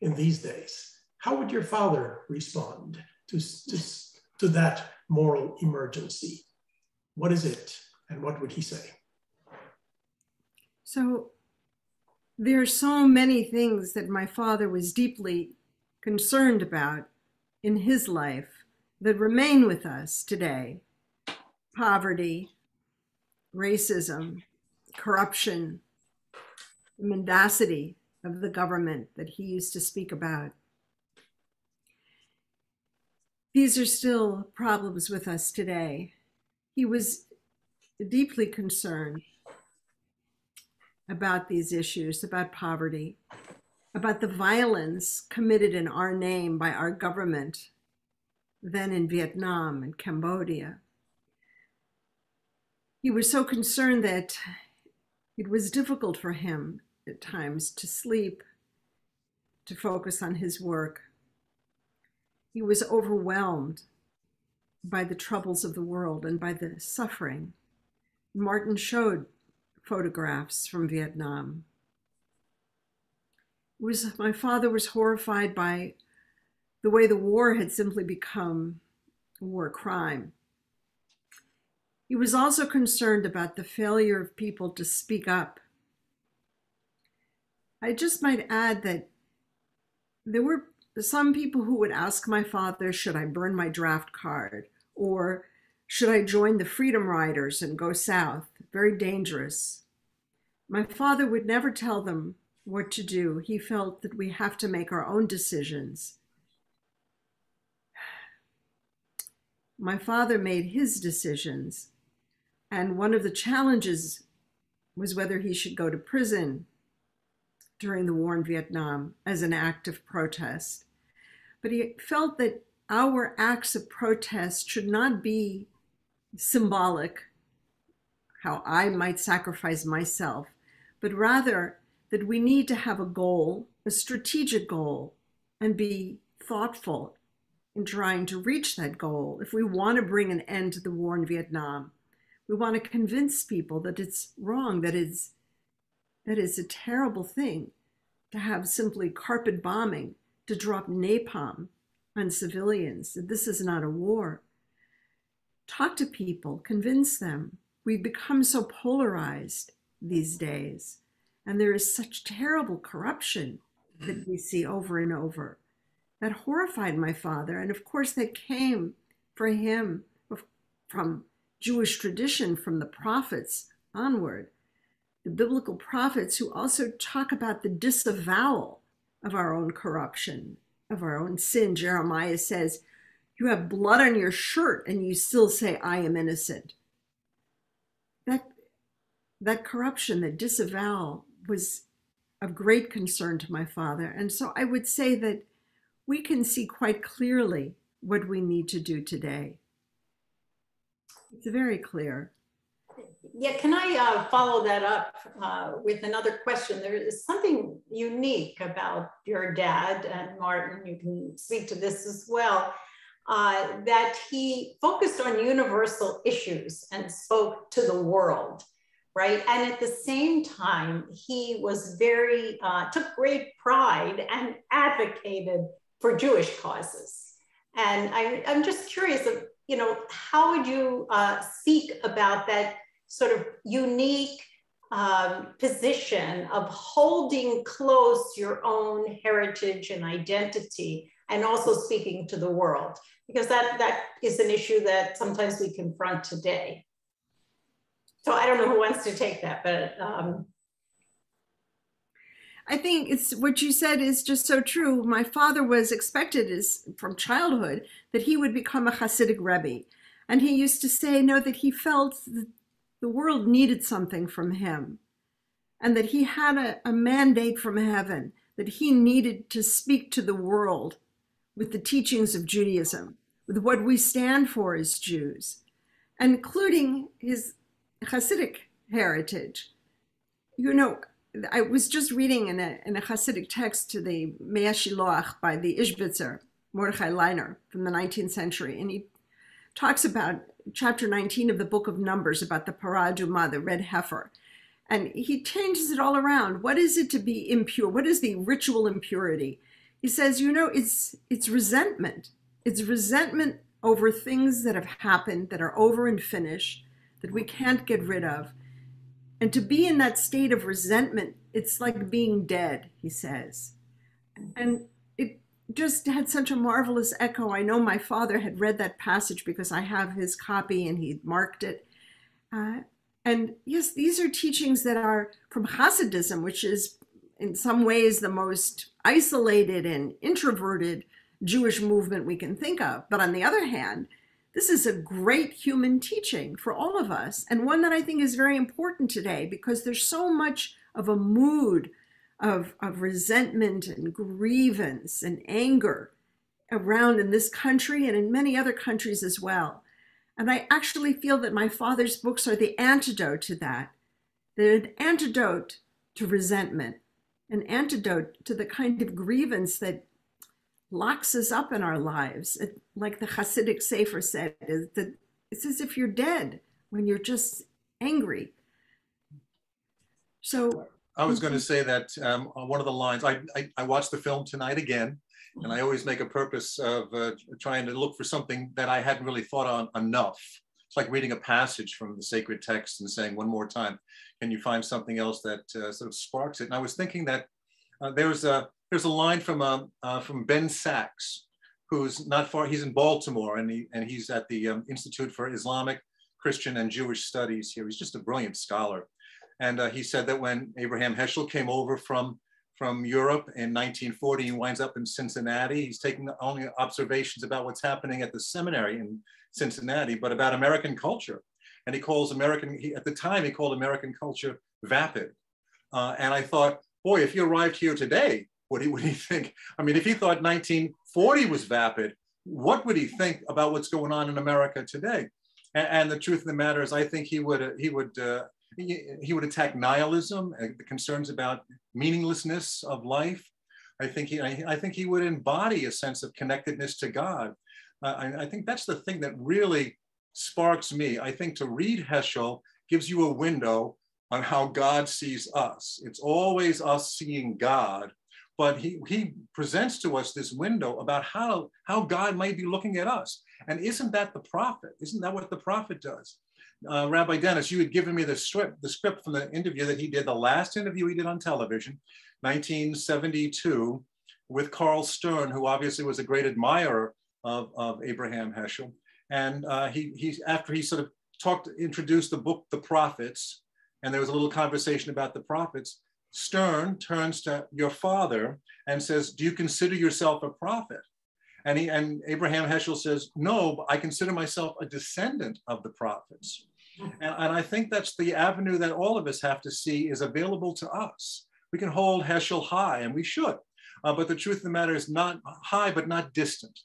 in these days? How would your father respond to, to, to that moral emergency? What is it, and what would he say? So, there are so many things that my father was deeply concerned about in his life that remain with us today poverty, racism, corruption, the mendacity of the government that he used to speak about. These are still problems with us today. He was deeply concerned about these issues, about poverty, about the violence committed in our name by our government, then in Vietnam and Cambodia. He was so concerned that it was difficult for him at times to sleep, to focus on his work. He was overwhelmed by the troubles of the world and by the suffering. Martin showed photographs from Vietnam. It was my father was horrified by the way the war had simply become war crime. He was also concerned about the failure of people to speak up. I just might add that there were some people who would ask my father, Should I burn my draft card? Or should I join the Freedom Riders and go south? Very dangerous. My father would never tell them what to do. He felt that we have to make our own decisions. My father made his decisions, and one of the challenges was whether he should go to prison during the war in Vietnam as an act of protest. But he felt that our acts of protest should not be symbolic, how I might sacrifice myself, but rather that we need to have a goal, a strategic goal, and be thoughtful in trying to reach that goal. If we want to bring an end to the war in Vietnam, we want to convince people that it's wrong, that it's that is a terrible thing to have simply carpet bombing, to drop napalm on civilians, that this is not a war. Talk to people, convince them. We've become so polarized these days, and there is such terrible corruption that mm. we see over and over. That horrified my father, and of course, that came for him from Jewish tradition, from the prophets onward. The biblical prophets who also talk about the disavowal of our own corruption, of our own sin. Jeremiah says, You have blood on your shirt and you still say, I am innocent. That, that corruption, that disavowal was of great concern to my father. And so I would say that we can see quite clearly what we need to do today. It's very clear. Yeah, can I uh, follow that up uh, with another question? There is something unique about your dad, and Martin, you can speak to this as well, uh, that he focused on universal issues and spoke to the world, right? And at the same time, he was very, uh, took great pride and advocated for Jewish causes. And I, I'm just curious of, you know, how would you uh, speak about that sort of unique um, position of holding close your own heritage and identity and also speaking to the world because that that is an issue that sometimes we confront today so i don't know who wants to take that but um, I think it's what you said is just so true. My father was expected as from childhood that he would become a Hasidic Rebbe. And he used to say, no, that he felt that the world needed something from him and that he had a, a mandate from heaven that he needed to speak to the world with the teachings of Judaism, what we stand for as Jews, including his Hasidic heritage. You know, I was just reading in a, in a Hasidic text to the Mei HaShiloach by the Ishbitzer, Mordechai Leiner from the 19th century, and he talks about chapter 19 of the book of Numbers about the Parah Adumah, the red heifer. And he changes it all around. What is it to be impure? What is the ritual impurity? He says, you know, it's it's resentment. It's resentment over things that have happened that are over and finished that we can't get rid of. And to be in that state of resentment, it's like being dead, he says. And it just had such a marvelous echo. I know my father had read that passage because I have his copy and he marked it. Uh, and yes, these are teachings that are from Hasidism, which is in some ways the most isolated and introverted Jewish movement we can think of. But on the other hand, this is a great human teaching for all of us, and one that I think is very important today because there's so much of a mood of, of resentment and grievance and anger around in this country and in many other countries as well. And I actually feel that my father's books are the antidote to that. They're an antidote to resentment, an antidote to the kind of grievance that locks us up in our lives. It, like the Hasidic Sefer said, is that it's as if you're dead when you're just angry. So I was going to say that um, one of the lines, I, I, I, watched the film tonight again, and I always make a purpose of uh, trying to look for something that I hadn't really thought on enough. It's like reading a passage from the sacred text and saying one more time, can you find something else that uh, sort of sparks it? And I was thinking that uh, there's, a, there's a line from, uh, uh, from Ben Sax, who's not far, he's in Baltimore, and, he, and he's at the um, Institute for Islamic, Christian, and Jewish Studies here. He's just a brilliant scholar. And uh, he said that when Abraham Heschel came over from, from Europe in 1940, he winds up in Cincinnati. He's taking only observations about what's happening at the seminary in Cincinnati, but about American culture. And he calls American, he, at the time, he called American culture vapid. Uh, and I thought, boy, if you arrived here today, what would he think? I mean, if he thought 1940 was vapid, what would he think about what's going on in America today? And, and the truth of the matter is, I think he would he would uh, he, he would attack nihilism, uh, the concerns about meaninglessness of life. I think he, I, I, think he would embody a sense of connectedness to God. Uh, I, I, think that's the thing that really sparks me. I think to read Heschel gives you a window on how God sees us. It's always us seeing God, but he, he presents to us this window about how, how God might be looking at us. And isn't that the prophet? Isn't that what the prophet does? uh, Rabbi Dennis, you had given me the script, the script from the interview that he did, the last interview he did on television, 1972, with Carl Stern, who obviously was a great admirer of, of Abraham Heschel. And uh, he, he, after he sort of talked, introduced the book, The Prophets, and there was a little conversation about the prophets, Stern turns to your father and says, do you consider yourself a prophet? And, he, and Abraham Heschel says, no, but I consider myself a descendant of the prophets. And, and I think that's the avenue that all of us have to see is available to us. We can hold Heschel high, and we should. Uh, but the truth of the matter is not high, but not distant.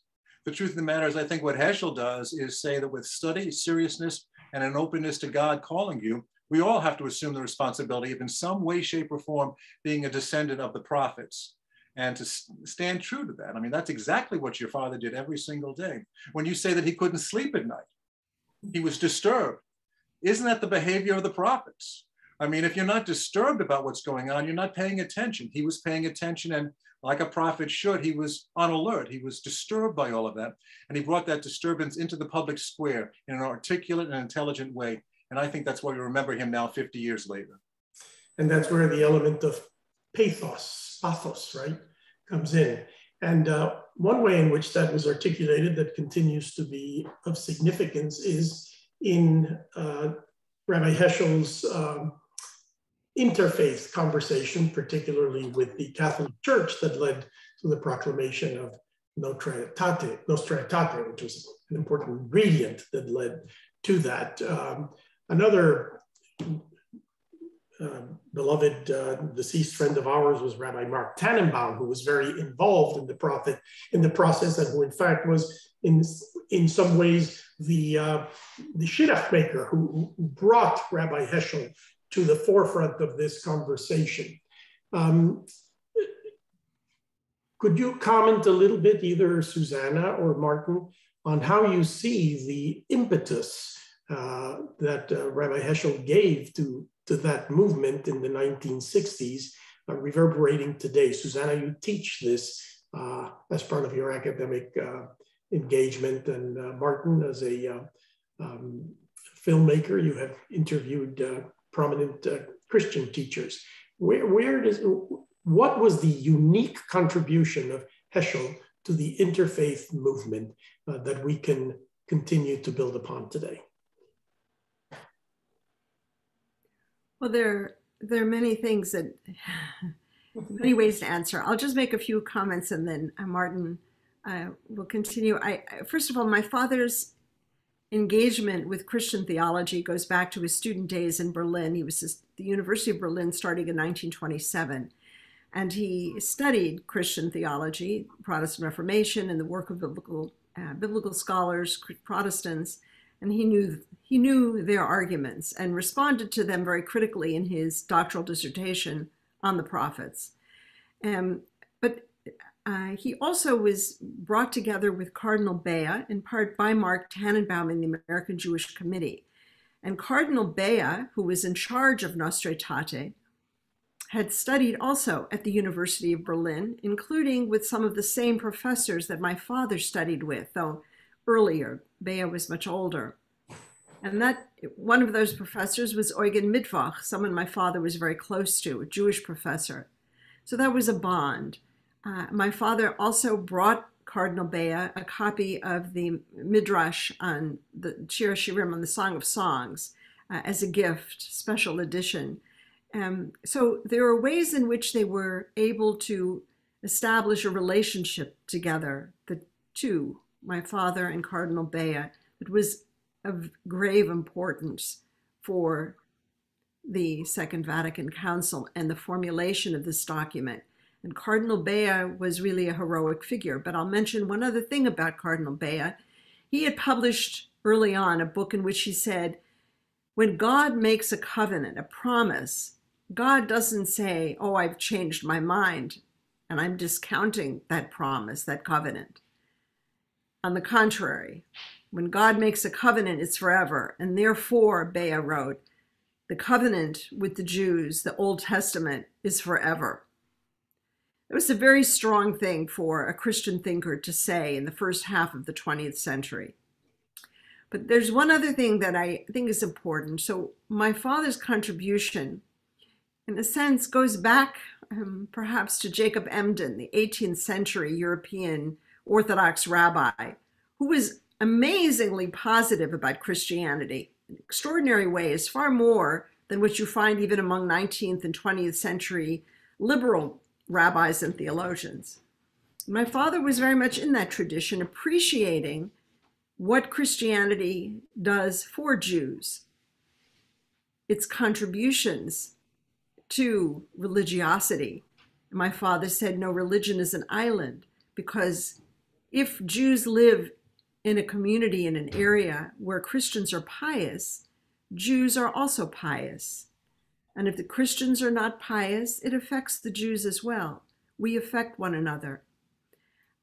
The truth of the matter is, I think what Heschel does is say that with study, seriousness, and an openness to God calling you, we all have to assume the responsibility of, in some way, shape, or form, being a descendant of the prophets and to stand true to that. I mean, that's exactly what your father did every single day. When you say that he couldn't sleep at night, he was disturbed. Isn't that the behavior of the prophets? I mean, if you're not disturbed about what's going on, you're not paying attention. He was paying attention, and like a prophet should, he was on alert. He was disturbed by all of that. And he brought that disturbance into the public square in an articulate and intelligent way. And I think that's why we remember him now 50 years later. And that's where the element of pathos, pathos, right, comes in. And uh, one way in which that was articulated that continues to be of significance is in uh, Rabbi Heschel's um, interfaith conversation, particularly with the Catholic Church that led to the proclamation of Nostra Aetate, which was an important ingredient that led to that. Um, another uh, beloved uh, deceased friend of ours was Rabbi Marc Tanenbaum, who was very involved in the prophet in the process, and who in fact was in in some ways the uh, the shidduch maker who, who, brought Rabbi Heschel to the forefront of this conversation. Um, could you comment a little bit, either Susannah or Martin, on how you see the impetus uh, that uh, Rabbi Heschel gave to to that movement in the 1960s, uh, reverberating today. Susannah, you teach this uh, as part of your academic uh, engagement, and uh, Martin, as a uh, um, filmmaker, you have interviewed prominent Christian teachers. Where, where does what was the unique contribution of Heschel to the interfaith movement that we can continue to build upon today? Well, there, there are many things that, many ways to answer. I'll just make a few comments and then uh, Martin uh, will continue. I, first of all, my father's engagement with Christian theology goes back to his student days in Berlin. He was the University of Berlin starting in 1927. And he studied Christian theology, Protestant Reformation, and the work of biblical, uh, biblical scholars, Protestants and he knew he knew their arguments and responded to them very critically in his doctoral dissertation on the prophets. Um, but uh, he also was brought together with Cardinal Bea, in part by Marc Tanenbaum in the American Jewish Committee. And Cardinal Bea, who was in charge of Nostra Aetate, had studied also at the University of Berlin, including with some of the same professors that my father studied with, though earlier. Bea was much older. And that one of those professors was Eugen Mittwoch, someone my father was very close to, a Jewish professor. So that was a bond. Uh, my father also brought Cardinal Bea a copy of the Midrash on the Shir Shirim on the Song of Songs uh, as a gift, special edition. Um, so there are ways in which they were able to establish a relationship together, the two my father and Cardinal Bea. It was of grave importance for the Second Vatican Council and the formulation of this document. And Cardinal Bea was really a heroic figure. But I'll mention one other thing about Cardinal Bea. He had published early on a book in which he said, when God makes a covenant, a promise, God doesn't say, oh, I've changed my mind and I'm discounting that promise, that covenant. On the contrary, when God makes a covenant, it's forever. And therefore, Bea wrote, the covenant with the Jews, the Old Testament, is forever. It was a very strong thing for a Christian thinker to say in the first half of the 20th century. But there's one other thing that I think is important. So, my father's contribution, in a sense, goes back um, perhaps to Jacob Emden, the 18th century European Orthodox rabbi who was amazingly positive about Christianity in extraordinary ways, far more than what you find even among 19th and 20th century liberal rabbis and theologians. My father was very much in that tradition, appreciating what Christianity does for Jews, its contributions to religiosity. My father said, No religion is an island, because if Jews live in a community, in an area where Christians are pious, Jews are also pious. And if the Christians are not pious, it affects the Jews as well. We affect one another.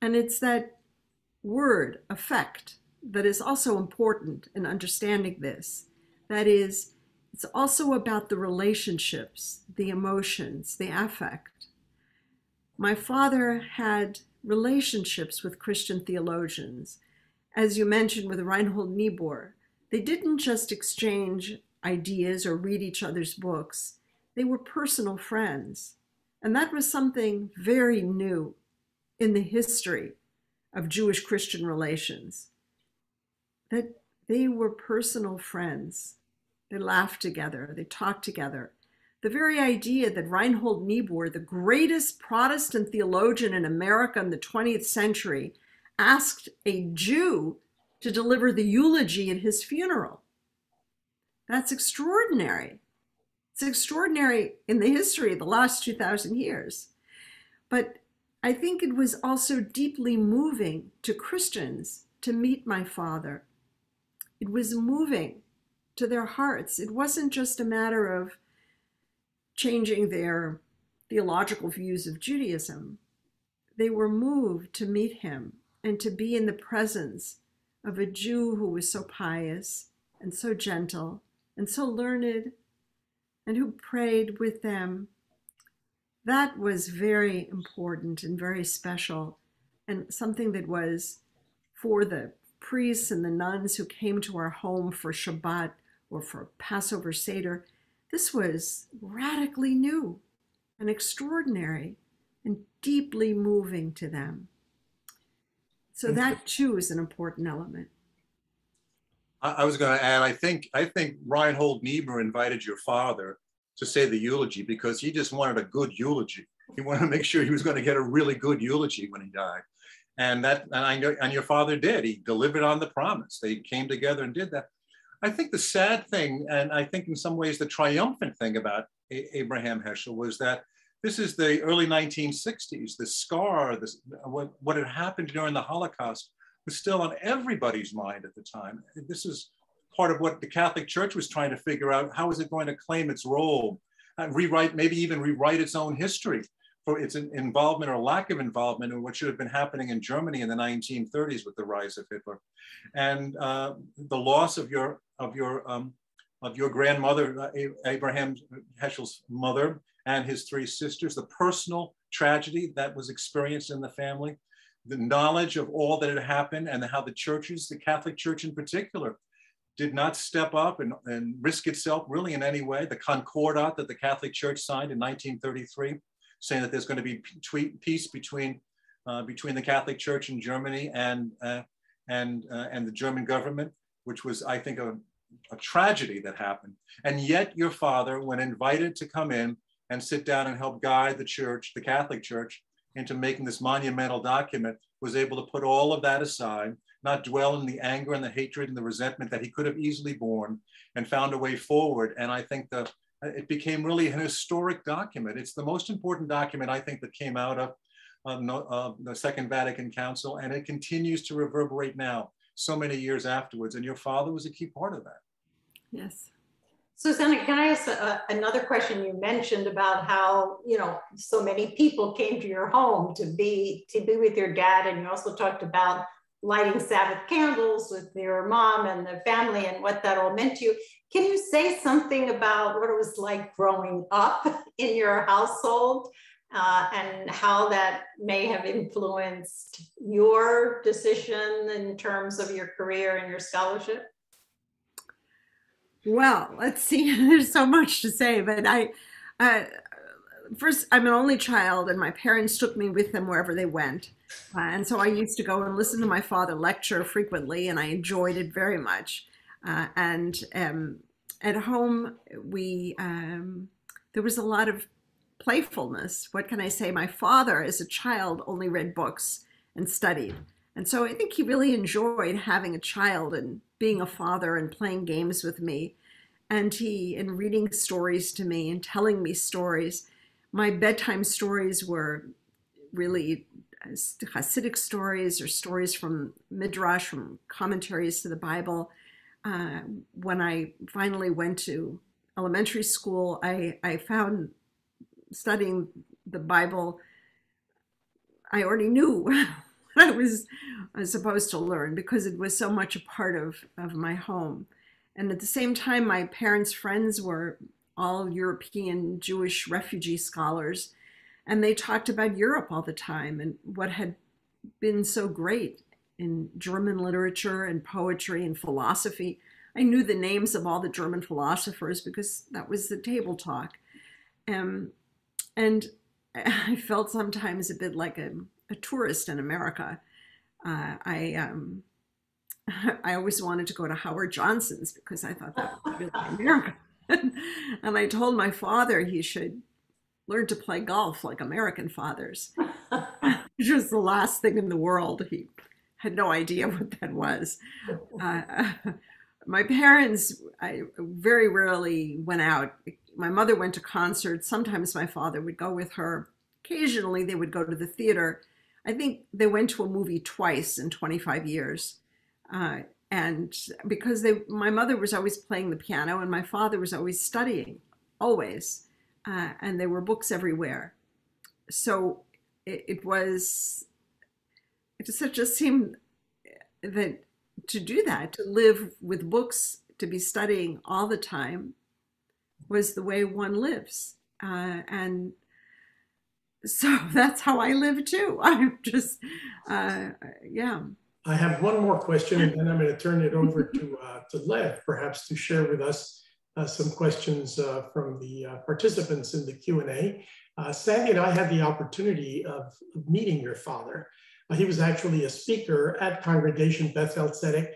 And it's that word, affect, that is also important in understanding this. That is, it's also about the relationships, the emotions, the affect. My father had relationships with Christian theologians. As you mentioned with Reinhold Niebuhr, they didn't just exchange ideas or read each other's books, they were personal friends. And that was something very new in the history of Jewish Christian relations. That they were personal friends. They laughed together, they talked together. The very idea that Reinhold Niebuhr, the greatest Protestant theologian in America in the 20th century, asked a Jew to deliver the eulogy at his funeral. That's extraordinary. It's extraordinary in the history of the last 2,000 years. But I think it was also deeply moving to Christians to meet my father. It was moving to their hearts. It wasn't just a matter of changing their theological views of Judaism. They were moved to meet him and to be in the presence of a Jew who was so pious and so gentle and so learned and who prayed with them. That was very important and very special and something that was for the priests and the nuns who came to our home for Shabbat or for Passover Seder. This was radically new and extraordinary and deeply moving to them. So that too is an important element. I, I was going to add. I think I think Reinhold Niebuhr invited your father to say the eulogy because he just wanted a good eulogy. He wanted to make sure he was going to get a really good eulogy when he died, and that and I know and your father did. He delivered on the promise. They came together and did that. I think the sad thing, and I think in some ways the triumphant thing about a- Abraham Heschel was that this is the early 1960s. The scar, this, what, what had happened during the Holocaust was still on everybody's mind at the time. This is part of what the Catholic Church was trying to figure out. How is it going to claim its role, and rewrite, maybe even rewrite its own history for its involvement or lack of involvement in what should have been happening in Germany in the 1930s with the rise of Hitler, and uh, the loss of your of your um, of your grandmother, uh, Abraham Heschel's mother, and his three sisters, the personal tragedy that was experienced in the family, the knowledge of all that had happened, and how the churches, the Catholic Church in particular, did not step up and, and risk itself really in any way. The Concordat that the Catholic Church signed in 1933, saying that there's going to be peace between uh, between the Catholic Church in Germany and uh, and uh, and the German government, which was, I think, a, a tragedy that happened. And yet, your father, when invited to come in and sit down and help guide the church, the Catholic Church, into making this monumental document, was able to put all of that aside, not dwell in the anger and the hatred and the resentment that he could have easily borne, and found a way forward. And I think that it became really an historic document. It's the most important document I think that came out of uh, no, uh, the Second Vatican Council, and it continues to reverberate now, so many years afterwards. And your father was a key part of that. Yes. Susannah, can I ask a, another question? You mentioned about how you know so many people came to your home to be to be with your dad, and you also talked about lighting Sabbath candles with your mom and the family and what that all meant to you. Can you say something about what it was like growing up in your household uh, and how that may have influenced your decision in terms of your career and your scholarship? Well, let's see. There's so much to say, but I, first, I'm an only child, and my parents took me with them wherever they went. Uh, and so I used to go and listen to my father lecture frequently, and I enjoyed it very much. Uh, and um, at home, we um, there was a lot of playfulness. What can I say? My father, as a child, only read books and studied. And so I think he really enjoyed having a child and being a father and playing games with me. And he, and reading stories to me and telling me stories. My bedtime stories were really Hasidic stories or stories from Midrash, from commentaries to the Bible. Uh, when I finally went to elementary school, I, I found studying the Bible, I already knew what I was, supposed to learn because it was so much a part of, of my home. And at the same time, my parents' friends were all European Jewish refugee scholars and they talked about Europe all the time and what had been so great in German literature and poetry and philosophy. I knew the names of all the German philosophers because that was the table talk. Um, and I felt sometimes a bit like a, a tourist in America. Uh, I um, I always wanted to go to Howard Johnson's because I thought that was really America. and I told my father he should learn to play golf like American fathers, which was the last thing in the world. He had no idea what that was. Uh, my parents, I very rarely went out. My mother went to concerts. Sometimes my father would go with her. Occasionally, they would go to the theater. I think they went to a movie twice in 25 years. Uh, and because they, my mother was always playing the piano and my father was always studying, always uh, and there were books everywhere. So it, it was, it just, just seemed that to do that, to live with books, to be studying all the time, was the way one lives. Uh, and so that's how I live too. I'm just, uh, yeah. I have one more question, and then I'm going to turn it over to uh, to Lev, perhaps to share with us uh, some questions uh, from the uh, participants in the Q&A. Uh, Sandy and I had the opportunity of, of meeting your father. Uh, he was actually a speaker at Congregation Beth-El Zedeck,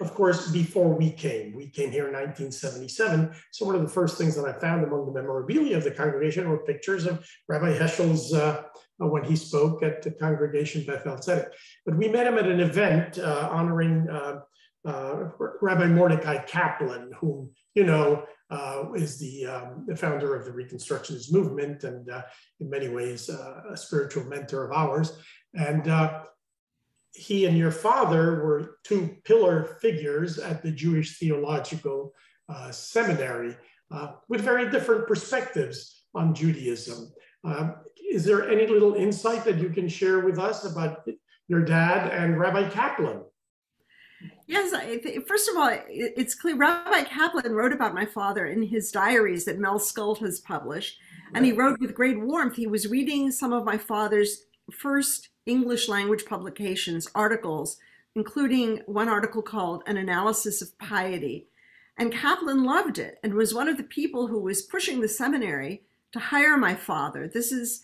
of course, before we came. We came here in 1977. So one of the first things that I found among the memorabilia of the congregation were pictures of Rabbi Heschel's uh, when he spoke at the Congregation Beth-El Zedeck. But we met him at an event honoring Rabbi Mordecai Kaplan, whom you know, uh, is the, um, the founder of the Reconstructionist movement and uh, in many ways uh, a spiritual mentor of ours. And uh, he and your father were two pillar figures at the Jewish Theological uh, Seminary uh, with very different perspectives on Judaism. Um, is there any little insight that you can share with us about your dad and Rabbi Kaplan? Yes, first of all, it's clear Rabbi Kaplan wrote about my father in his diaries that Mel Scult has published, and he wrote with great warmth. He was reading some of my father's first English language publications, articles, including one article called An Analysis of Piety. And Kaplan loved it and was one of the people who was pushing the seminary to hire my father. This is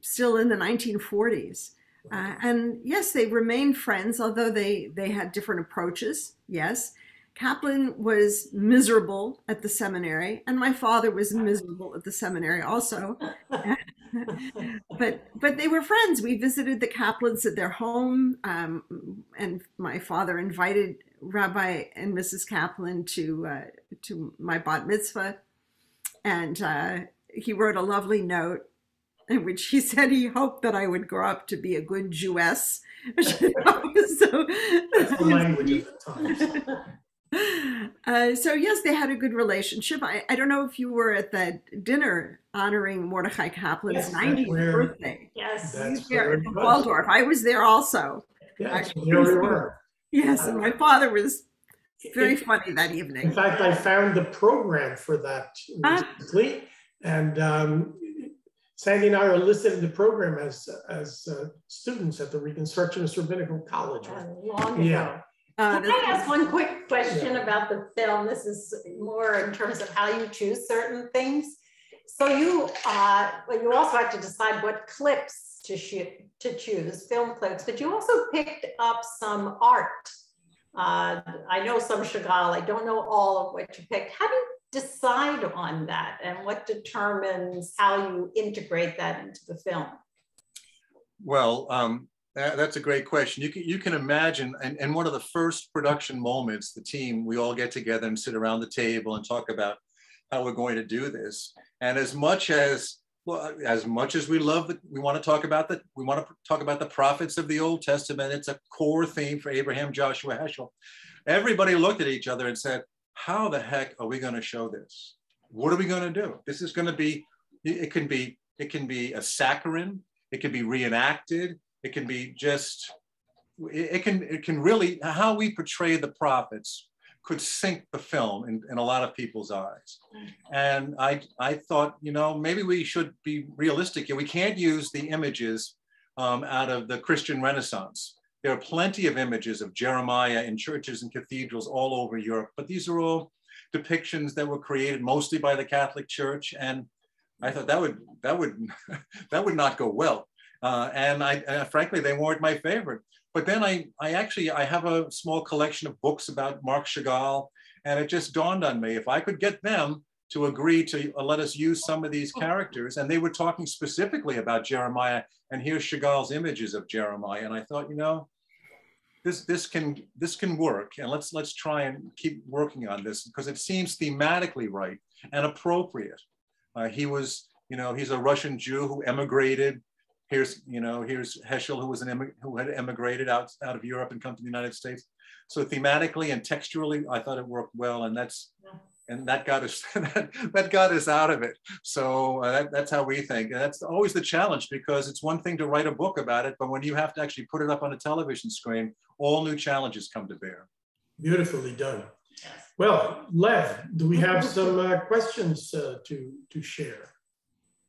still in the 1940s. Uh, and yes, they remained friends, although they, they had different approaches. Yes. Kaplan was miserable at the seminary, and my father was miserable at the seminary also. but but they were friends. We visited the Kaplans at their home, um, and my father invited Rabbi and Mrs. Kaplan to uh, to my bat mitzvah, and uh, he wrote a lovely note in which he said he hoped that I would grow up to be a good Jewess. so, That's the language of the times. Uh, so yes, they had a good relationship. I, I don't know if you were at that dinner honoring Mordechai Kaplan's yes, 90th where, birthday. Yes, that's there in Waldorf. I was there also. Yes, there we were. Yes, and my father was very it, funny that evening. In fact, I found the program for that ah. recently, and um, Sandy and I are listed in the program as as uh, students at the Reconstructionist Rabbinical College. long yeah. Uh, Can I ask one quick question yeah. about the film? This is more in terms of how you choose certain things. So you, uh, well, you also have to decide what clips to shoot, to choose, film clips, but you also picked up some art. Uh, I know some Chagall. I don't know all of what you picked. How do you decide on that and what determines how you integrate that into the film? Well, um, that, that's a great question. You can, you can imagine, and, and one of the first production moments, the team, we all get together and sit around the table and talk about how we're going to do this. And as much as well, as much as we love that, we want to talk about that. We want to talk about the prophets of the Old Testament. It's a core theme for Abraham, Joshua, Heschel. Everybody looked at each other and said, "How the heck are we going to show this? What are we going to do? This is going to be. It can be. It can be a saccharine. It can be reenacted. It can be just, it, can, it can really, how we portray the prophets could sink the film in, in a lot of people's eyes. And I, I thought, you know, maybe we should be realistic here. We can't use the images um, out of the Christian Renaissance. There are plenty of images of Jeremiah in churches and cathedrals all over Europe, but these are all depictions that were created mostly by the Catholic Church. And I thought that would, that would, that would not go well. Uh, and I, uh, frankly, they weren't my favorite. But then I, I actually, I have a small collection of books about Marc Chagall, and it just dawned on me, if I could get them to agree to uh, let us use some of these characters, and they were talking specifically about Jeremiah, and here's Chagall's images of Jeremiah, and I thought, you know, this this can this can work, and let's let's try and keep working on this because it seems thematically right and appropriate. Uh, he was, you know, he's a Russian Jew who emigrated Here's, you know, here's Heschel, who was an who had emigrated out, out of Europe and come to the United States. So thematically and textually, I thought it worked well, and that's and that got us that, that got us out of it. So uh, that, that's how we think. And that's always the challenge because it's one thing to write a book about it, but when you have to actually put it up on a television screen, all new challenges come to bear. Beautifully done. Well, Lev, do we have some uh, questions uh, to to share?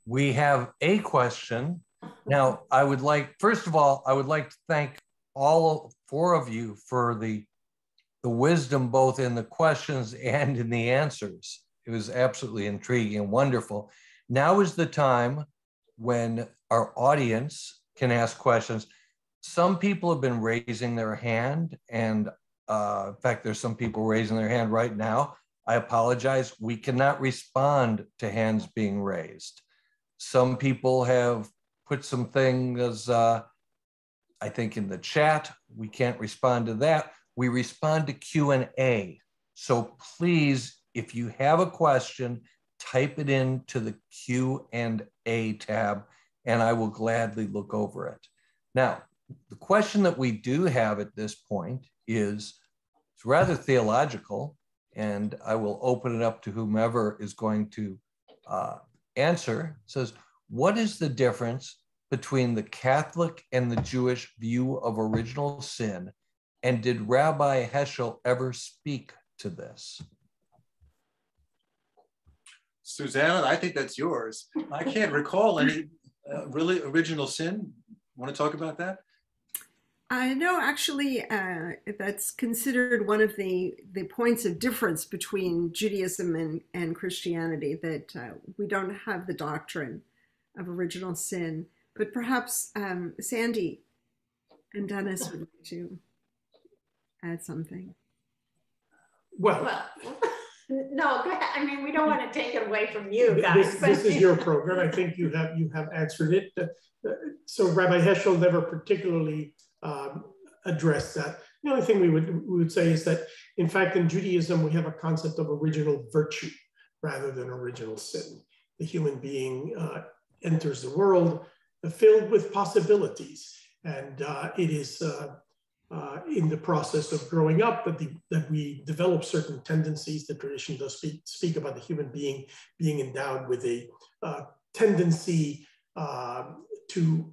We have a question now, I would like, first of all, I would like to thank all four of you for the, the wisdom both in the questions and in the answers. It was absolutely intriguing and wonderful. Now is the time when our audience can ask questions. Some people have been raising their hand, and uh, in fact, there's some people raising their hand right now. I apologize. We cannot respond to hands being raised. Some people have put some things, uh, I think, in the chat. We can't respond to that. We respond to Q&A. So please, if you have a question, type it into the Q&A tab, and I will gladly look over it. Now, the question that we do have at this point is it's rather theological, and I will open it up to whomever is going to uh, answer. It says, what is the difference between the Catholic and the Jewish view of original sin? And did Rabbi Heschel ever speak to this? Susannah, I think that's yours. I can't recall any uh, really original sin. Want to talk about that? I know actually uh, that's considered one of the, the points of difference between Judaism and, and Christianity, that uh, we don't have the doctrine of original sin. But perhaps um, Sandy and Dennis would like to add something. Well, well no, I mean, we don't want to take it away from you guys. This, this is your program. I think you have you have answered it. Uh, so Rabbi Heschel never particularly um, addressed that. The only thing we would we would say is that, in fact, in Judaism we have a concept of original virtue rather than original sin. The human being uh, enters the world filled with possibilities. And uh, it is uh, uh, in the process of growing up that, the, that we develop certain tendencies. The tradition does speak, speak about the human being being endowed with a uh, tendency um, to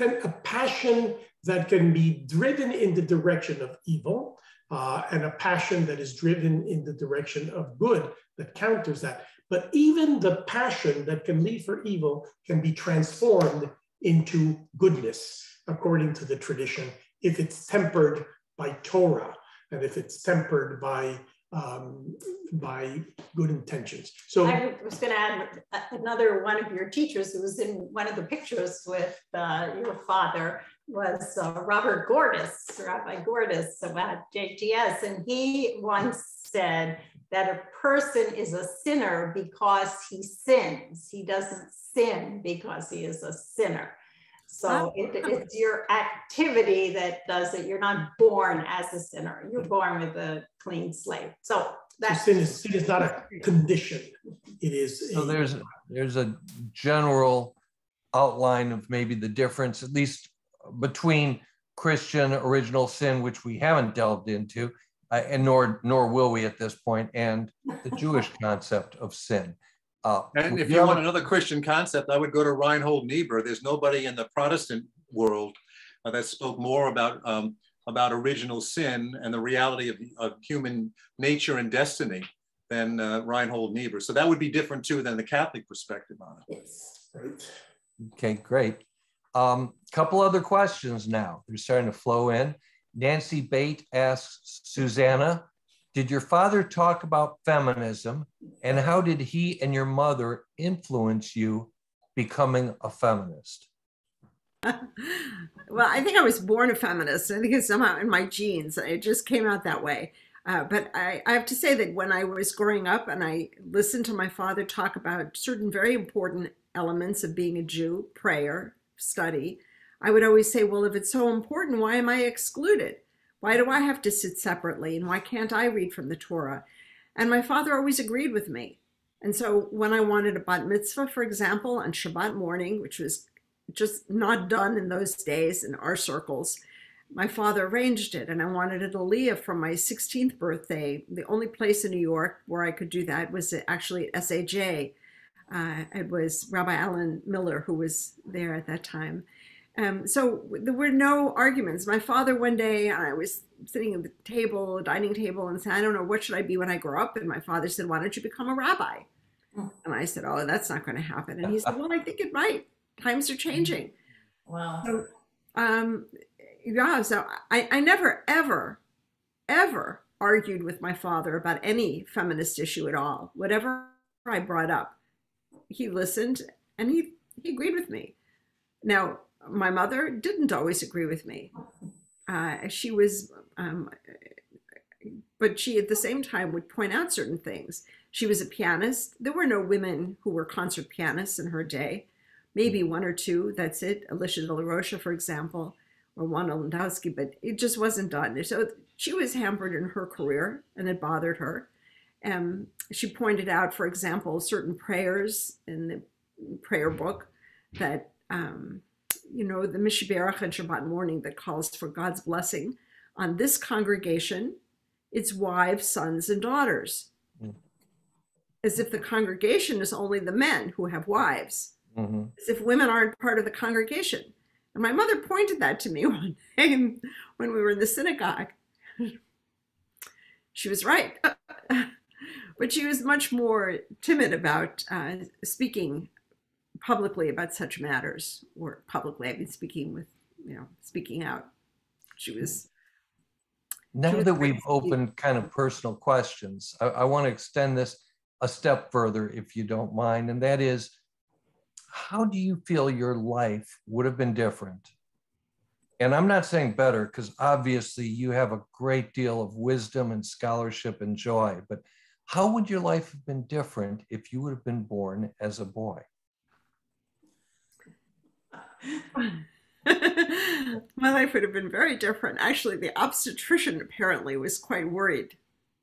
a passion that can be driven in the direction of evil uh, and a passion that is driven in the direction of good that counters that. But even the passion that can lead for evil can be transformed into goodness, according to the tradition, if it's tempered by Torah and if it's tempered by um, by good intentions. So I was going to add another one of your teachers who was in one of the pictures with uh, your father was uh, Robert Gordis, Rabbi Gordis at JTS, and he once said that a person is a sinner because he sins. He doesn't sin because he is a sinner. So it, it's your activity that does it. You're not born as a sinner. You're born with a clean slate. So that's sin is, sin is not a condition. It is. So there's there's a general outline of maybe the difference, at least between Christian original sin, which we haven't delved into, uh, and nor nor will we at this point, and the Jewish concept of sin. Uh, and if you want another Christian concept, I would go to Reinhold Niebuhr. There's nobody in the Protestant world uh, that spoke more about um, about original sin and the reality of, of human nature and destiny than uh, Reinhold Niebuhr. So that would be different too than the Catholic perspective on it. Yes. Right. Okay, great. A um, couple other questions now. They're starting to flow in. Nancy Bate asks Susannah, did your father talk about feminism and how did he and your mother influence you becoming a feminist? well, I think I was born a feminist. I think it's somehow in my genes. It just came out that way. Uh, but I, I, have to say that when I was growing up and I listened to my father talk about certain very important elements of being a Jew, prayer, study, I would always say, well, if it's so important, why am I excluded? Why do I have to sit separately? And why can't I read from the Torah? And my father always agreed with me. And so when I wanted a bat mitzvah, for example, on Shabbat morning, which was just not done in those days in our circles, my father arranged it. And I wanted an aliyah for my 16th birthday. The only place in New York where I could do that was actually at SAJ uh, it was Rabbi Alan Miller who was there at that time. Um, so there were no arguments. My father one day, I was sitting at the table, dining table, and said, "I don't know what should I be when I grow up." And my father said, "Why don't you become a rabbi?" Hmm. And I said, "Oh, that's not going to happen." And he said, "Well, I think it might. Times are changing." Wow. So, um, yeah. So I, I never, ever, ever argued with my father about any feminist issue at all. Whatever I brought up, he listened and he, he agreed with me. Now, my mother didn't always agree with me. Uh, she was, um, but she at the same time would point out certain things. She was a pianist. There were no women who were concert pianists in her day. Maybe one or two, that's it. Alicia de Larrocha, for example, or Wanda Landowska, but it just wasn't done. So she was hampered in her career and it bothered her. Um, she pointed out, for example, certain prayers in the prayer book that, um, you know, the Mi Shebeirach and Shabbat morning that calls for God's blessing on this congregation, its wives, sons, and daughters. Mm. As if the congregation is only the men who have wives, mm-hmm. as if women aren't part of the congregation. And my mother pointed that to me one day when we were in the synagogue. she was right. but she was much more timid about uh, speaking publicly about such matters, or publicly, I mean, speaking with, you know, speaking out. She was. Now she was that we've opened kind of personal questions, I, I want to extend this a step further, if you don't mind, and that is, how do you feel your life would have been different? And I'm not saying better, because obviously you have a great deal of wisdom and scholarship and joy, but how would your life have been different if you would have been born as a boy? My life would have been very different. Actually, the obstetrician apparently was quite worried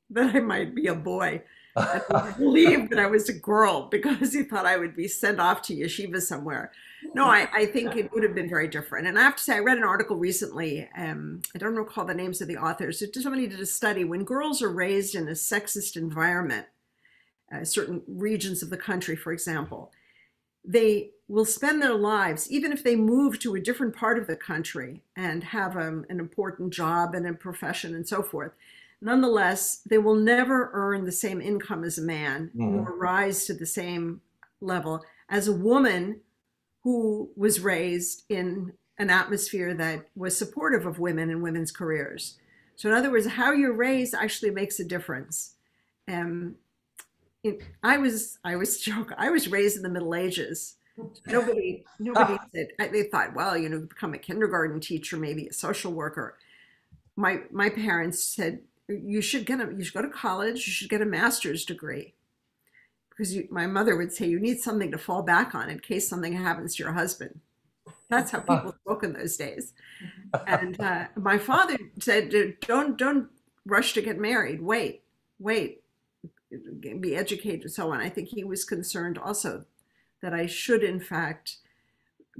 that I might be a boy. I believed that I was a girl because he thought I would be sent off to yeshiva somewhere. No, I, I think it would have been very different. And I have to say, I read an article recently. Um, I don't recall the names of the authors. It, Somebody did a study when girls are raised in a sexist environment, uh, certain regions of the country, for example, they will spend their lives, even if they move to a different part of the country and have um, an important job and a profession and so forth, nonetheless, they will never earn the same income as a man mm. nor rise to the same level as a woman who was raised in an atmosphere that was supportive of women and women's careers. So, in other words, how you're raised actually makes a difference. Um, it, I was, I was joke. I was raised in the Middle Ages. Nobody, nobody said. They thought, well, you know, become a kindergarten teacher, maybe a social worker. My my parents said, you should get a you should go to college. You should get a master's degree because you, my mother would say you need something to fall back on in case something happens to your husband. That's how people spoke in those days. And uh, my father said, "Don't don't rush to get married. Wait, wait, be educated, and so on." I think he was concerned also that I should, in fact,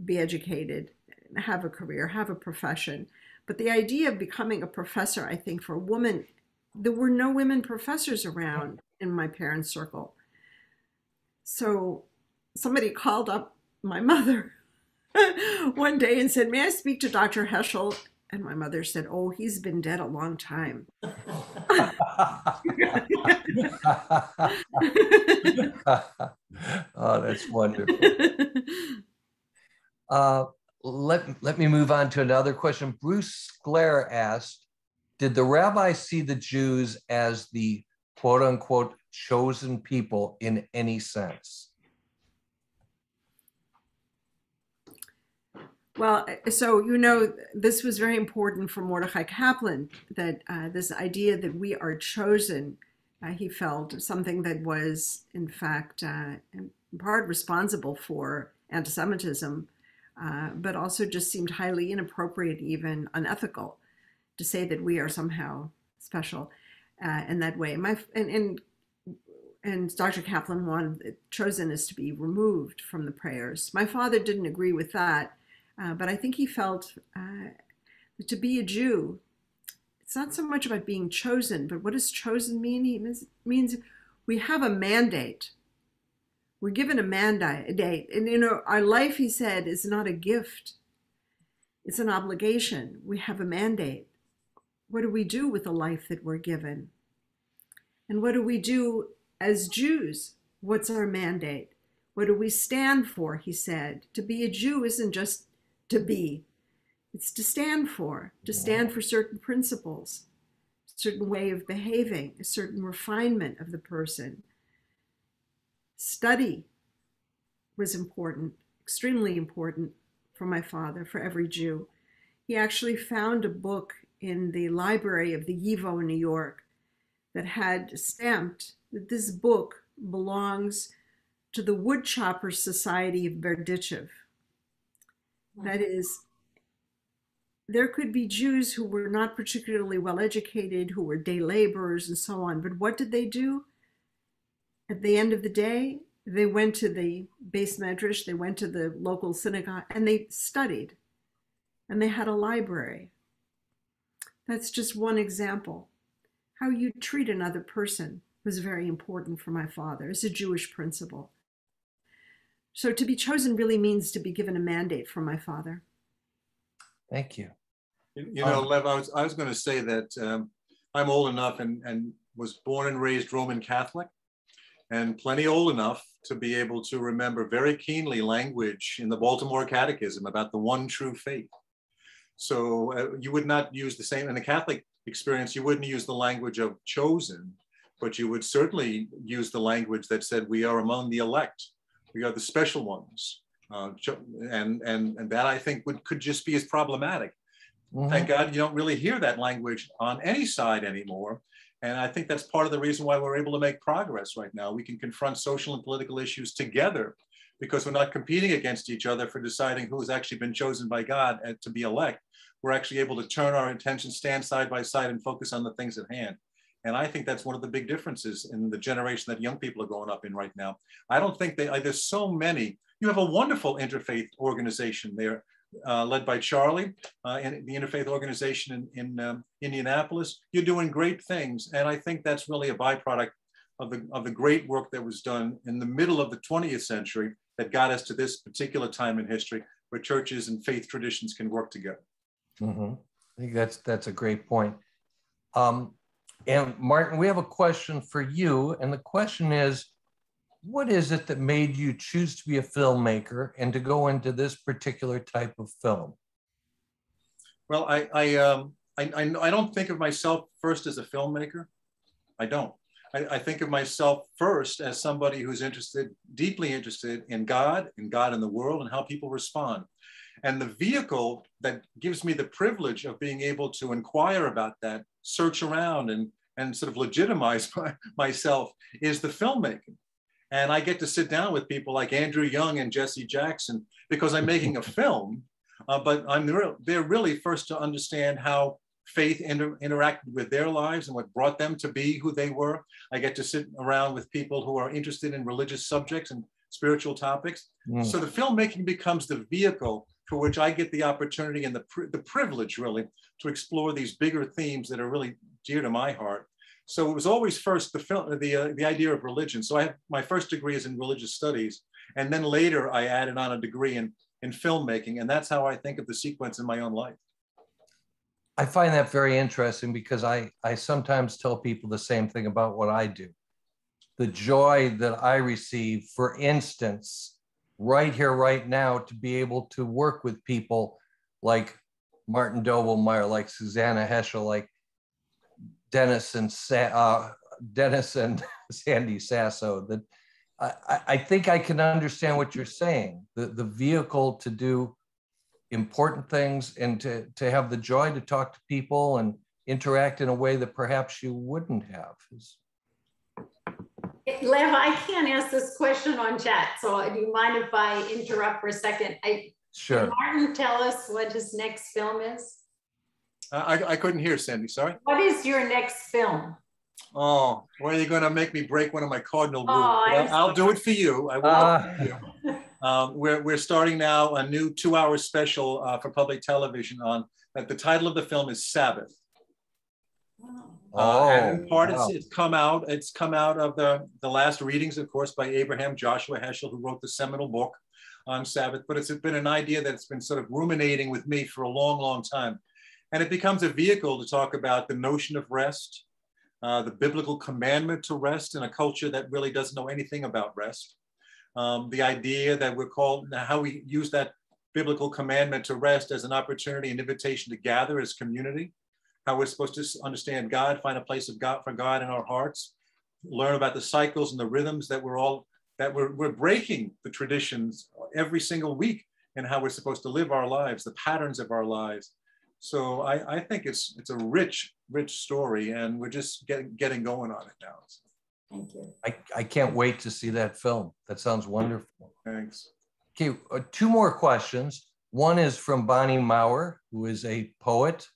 be educated, have a career, have a profession. But the idea of becoming a professor, I think, for a woman, there were no women professors around in my parents' circle. So somebody called up my mother one day and said, May I speak to Dr. Heschel? And my mother said, Oh, he's been dead a long time. oh, that's wonderful. Uh, let, let me move on to another question. Bruce Sclair asked Did the rabbi see the Jews as the quote unquote chosen people in any sense? Well, so you know, this was very important for Mordecai Kaplan that uh, this idea that we are chosen, uh, he felt something that was, in fact, uh, in part responsible for anti Semitism, uh, but also just seemed highly inappropriate, even unethical, to say that we are somehow special uh, in that way. My, and, and and Dr. Kaplan wanted chosen is to be removed from the prayers. My father didn't agree with that uh, but I think he felt uh, that to be a Jew, it's not so much about being chosen, but what does chosen mean? He means, means we have a mandate. We're given a mandate. And, you know, our life, he said, is not a gift, it's an obligation. We have a mandate. What do we do with the life that we're given? And what do we do as Jews? What's our mandate? What do we stand for? He said. To be a Jew isn't just to be. It's to stand for, to stand for certain principles, a certain way of behaving, a certain refinement of the person. Study was important, extremely important for my father, for every Jew. He actually found a book in the library of the YIVO in New York that had stamped that this book belongs to the Woodchopper Society of Berdichev. That is, there could be Jews who were not particularly well educated, who were day laborers and so on. But what did they do? At the end of the day, they went to the beis medrash, they went to the local synagogue, and they studied. And they had a library. That's just one example. How you treat another person was very important for my father. It's a Jewish principle. So to be chosen really means to be given a mandate from my father. Thank you. You know, um, Lev, I was, I was going to say that um, I'm old enough and, and was born and raised Roman Catholic and plenty old enough to be able to remember very keenly language in the Baltimore Catechism about the one true faith. So uh, you would not use the same, in the Catholic experience, you wouldn't use the language of chosen, but you would certainly use the language that said, we are among the elect we are the special ones. Uh, and, and, and that I think would, could just be as problematic. Mm-hmm. Thank God you don't really hear that language on any side anymore. And I think that's part of the reason why we're able to make progress right now. We can confront social and political issues together because we're not competing against each other for deciding who has actually been chosen by God to be elect. We're actually able to turn our attention, stand side by side, and focus on the things at hand. And I think that's one of the big differences in the generation that young people are growing up in right now. I don't think they, there's so many. You have a wonderful interfaith organization there, uh, led by Charlie, uh, and the interfaith organization in, in um, Indianapolis. You're doing great things. And I think that's really a byproduct of the, of the great work that was done in the middle of the 20th century that got us to this particular time in history where churches and faith traditions can work together. Mm-hmm. I think that's, that's a great point. Um, and Martin, we have a question for you. And the question is what is it that made you choose to be a filmmaker and to go into this particular type of film? Well, I, I, um, I, I, don't think of myself first as a filmmaker. I don't. I, I think of myself first as somebody who's interested, deeply interested in God, and God in the world, and how people respond. And the vehicle that gives me the privilege of being able to inquire about that, search around and, and sort of legitimize my, myself is the filmmaking. And I get to sit down with people like Andrew Young and Jesse Jackson because I'm making a film, uh, but I'm re- they're really first to understand how faith inter- interacted with their lives and what brought them to be who they were. I get to sit around with people who are interested in religious subjects and spiritual topics. Mm. So the filmmaking becomes the vehicle for which I get the opportunity and the, pri- the privilege really to explore these bigger themes that are really dear to my heart. So it was always first the film, the, uh, the idea of religion. So I have, my first degree is in religious studies. And then later I added on a degree in, in filmmaking. And that's how I think of the sequence in my own life. I find that very interesting because I, I sometimes tell people the same thing about what I do. The joy that I receive, for instance, right here, right now, to be able to work with people like Martin Doblmeier, like Susannah Heschel, like Dennis and Sa- uh, Dennis and Sandy Sasso. That I, I think I can understand what you're saying. The the vehicle to do important things and to, to have the joy to talk to people and interact in a way that perhaps you wouldn't have. Lev, I can't ask this question on chat, so do you mind if I interrupt for a second? I, Sure. Can Martin tell us what his next film is? Uh, I, I couldn't hear Sandy, sorry. What is your next film? Oh, are you're going to make me break one of my cardinal rules. Oh, I'm Well, I'll do it for you. I will. Do it for you. Um, we're, we're starting now a new two hour special uh, for public television on that. The title of the film is Sabbath. Uh, and in part, wow. it's, it's come out. It's come out of the the last readings, of course, by Abraham Joshua Heschel, who wrote the seminal book on Sabbath. But it's been an idea that's been sort of ruminating with me for a long, long time, and it becomes a vehicle to talk about the notion of rest, uh, the biblical commandment to rest in a culture that really doesn't know anything about rest. Um, the idea that we're called how we use that biblical commandment to rest as an opportunity, an invitation to gather as community how we're supposed to understand God, find a place of God for God in our hearts, learn about the cycles and the rhythms that we're all that we're, we're breaking the traditions every single week and how we're supposed to live our lives, the patterns of our lives. So I, I think it's it's a rich, rich story, and we're just getting getting going on it now. Thank you. I, I can't wait to see that film. That sounds wonderful. Thanks. Okay, uh, two more questions. One is from Bonnie Maurer, who is a poet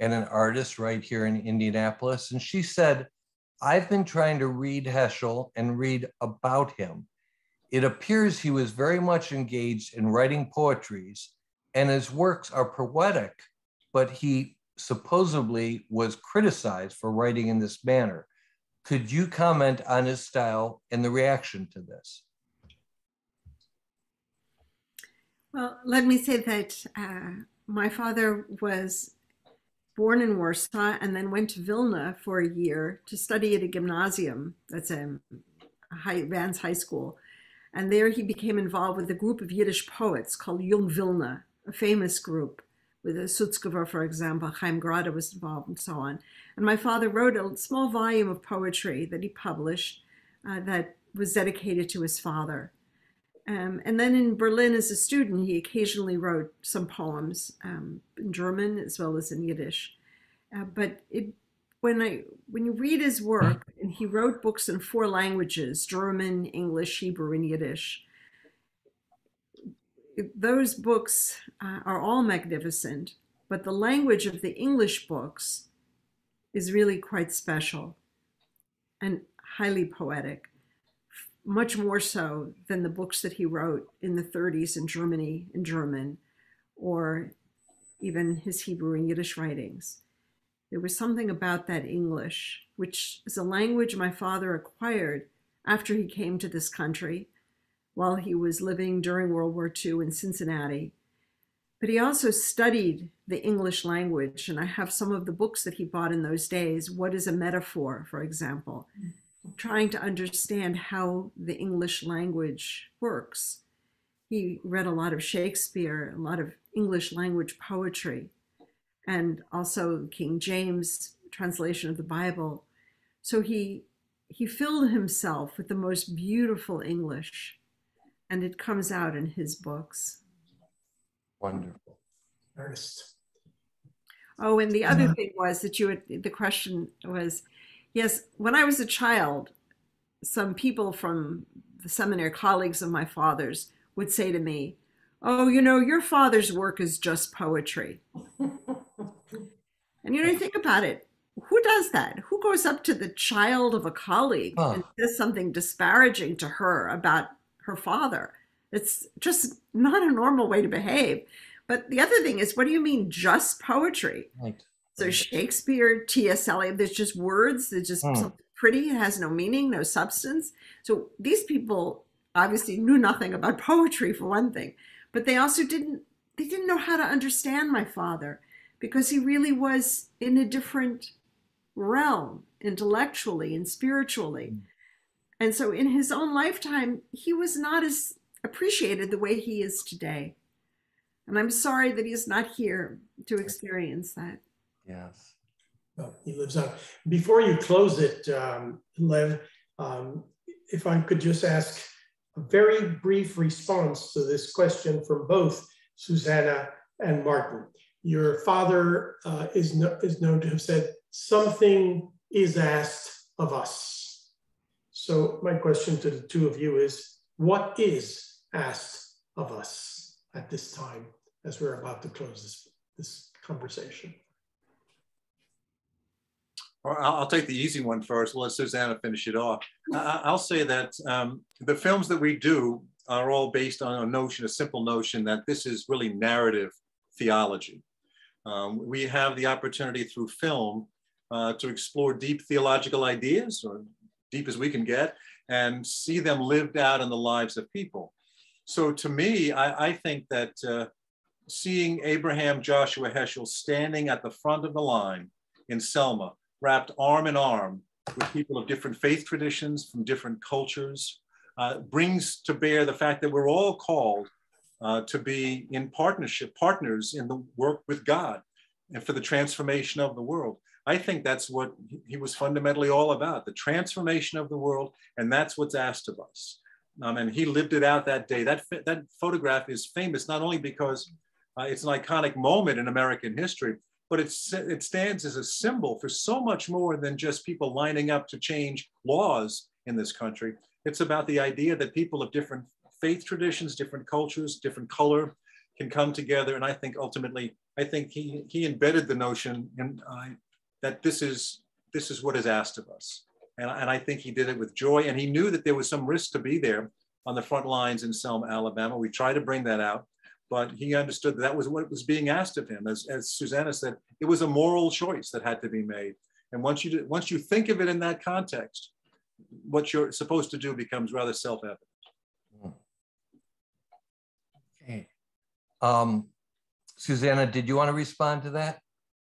and an artist right here in Indianapolis. And she said, I've been trying to read Heschel and read about him. It appears he was very much engaged in writing poetries, and his works are poetic, but he supposedly was criticized for writing in this manner. Could you comment on his style and the reaction to this? Well, let me say that uh, my father was born in Warsaw and then went to Vilna for a year to study at a gymnasium. That's a, high, advanced high school. And there he became involved with a group of Yiddish poets called Jung Vilna, a famous group with a Sutzkever, for example, Chaim Grada was involved and so on. And my father wrote a small volume of poetry that he published uh, that was dedicated to his father. Um, and then in Berlin as a student, he occasionally wrote some poems um, in German as well as in Yiddish. Uh, but it, when I when you read his work, and he wrote books in four languages: German, English, Hebrew, and Yiddish. Those books uh, are all magnificent, but the language of the English books is really quite special and highly poetic much more so than the books that he wrote in the 30s in Germany in German, or even his Hebrew and Yiddish writings. There was something about that English, which is a language my father acquired after he came to this country while he was living during World War II in Cincinnati. But he also studied the English language, and I have some of the books that he bought in those days. What is a metaphor, for example? Mm. Trying to understand how the English language works. He read a lot of Shakespeare, a lot of English language poetry, and also King James translation of the Bible. So he he filled himself with the most beautiful English, and it comes out in his books. Wonderful. Ernest. Oh, and the other uh-huh. thing was that you had, the question was, yes, when I was a child, some people from the seminary colleagues of my father's would say to me, Oh, you know, your father's work is just poetry. and you know, you think about it, who does that? Who goes up to the child of a colleague Huh. and says something disparaging to her about her father? It's just not a normal way to behave. But the other thing is, what do you mean just poetry? Right. So Shakespeare, T.S. Eliot, there's just words, there's just hmm. something pretty, it has no meaning, no substance. So these people obviously knew nothing about poetry for one thing, but they also didn't they didn't know how to understand my father because he really was in a different realm intellectually and spiritually. Hmm. And so in his own lifetime, he was not as appreciated the way he is today. And I'm sorry that he's not here to experience that. Yes. Well, he lives on. Before you close it, um, Lev, um, if I could just ask a very brief response to this question from both Susannah and Martin. Your father uh, is, no, is known to have said, something is asked of us. So my question to the two of you is, what is asked of us at this time as we're about to close this, this conversation? Or I'll, take the easy one first. We'll let Susannah finish it off. I, I'll say that um, the films that we do are all based on a notion, a simple notion that this is really narrative theology. Um, we have the opportunity through film uh, to explore deep theological ideas, or deep as we can get, and see them lived out in the lives of people. So to me, I, I think that uh, seeing Abraham Joshua Heschel standing at the front of the line in Selma, wrapped arm in arm with people of different faith traditions from different cultures, uh, brings to bear the fact that we're all called uh, to be in partnership, partners in the work with God and for the transformation of the world. I think that's what he was fundamentally all about the transformation of the world, and that's what's asked of us. Um, and he lived it out that day. That, that photograph is famous not only because uh, it's an iconic moment in American history, but it's, it stands as a symbol for so much more than just people lining up to change laws in this country. It's about the idea that people of different faith traditions, different cultures, different color can come together. And I think ultimately, I think he, he embedded the notion in, uh, that this is, this is what is asked of us. And, and I think he did it with joy. And he knew that there was some risk to be there on the front lines in Selma, Alabama. We try to bring that out but he understood that, that was what was being asked of him. As, as Susannah said, it was a moral choice that had to be made. And once you, once you think of it in that context, what you're supposed to do becomes rather self-evident. Okay. Um, Susannah, did you want to respond to that?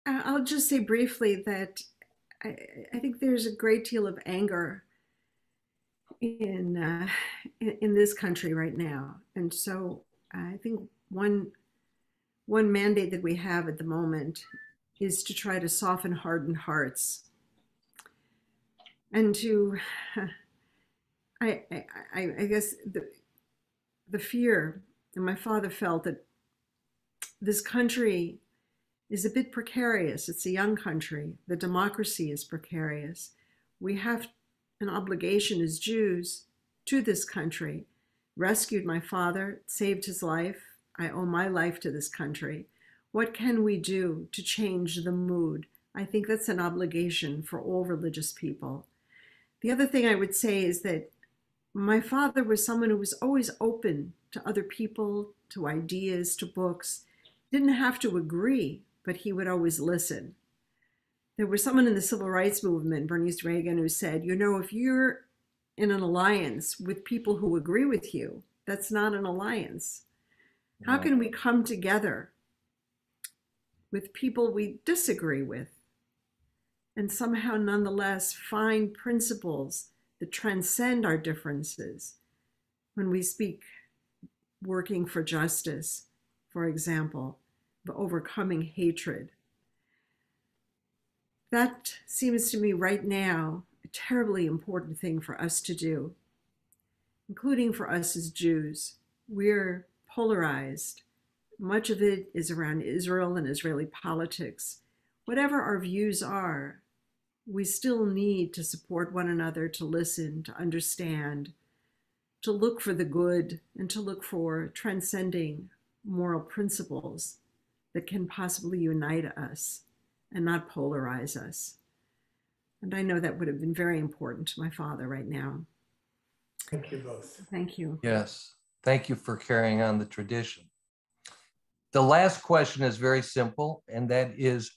Uh, I'll just say briefly that I, I think there's a great deal of anger in, uh, in in this country right now, and so I think one one mandate that we have at the moment is to try to soften hardened hearts and to I, I, I guess the the fear and my father felt that this country is a bit precarious. It's a young country. The democracy is precarious. We have an obligation as Jews to this country. Rescued my father, saved his life. I owe my life to this country. What can we do to change the mood? I think that's an obligation for all religious people. The other thing I would say is that my father was someone who was always open to other people, to ideas, to books. Didn't have to agree, but he would always listen. There was someone in the civil rights movement, Bernice Reagon, who said, you know, if you're in an alliance with people who agree with you, that's not an alliance. How can we come together with people we disagree with and somehow nonetheless find principles that transcend our differences when we speak working for justice, for example, overcoming hatred? That seems to me right now a terribly important thing for us to do, including for us as Jews. We're polarized. much of it is around Israel and Israeli politics. Whatever our views are, we still need to support one another, to listen, to understand, to look for the good, and to look for transcending moral principles that can possibly unite us and not polarize us. And I know that would have been very important to my father right now. Thank you both. Thank you. Yes. Thank you for carrying on the tradition. The last question is very simple, and that is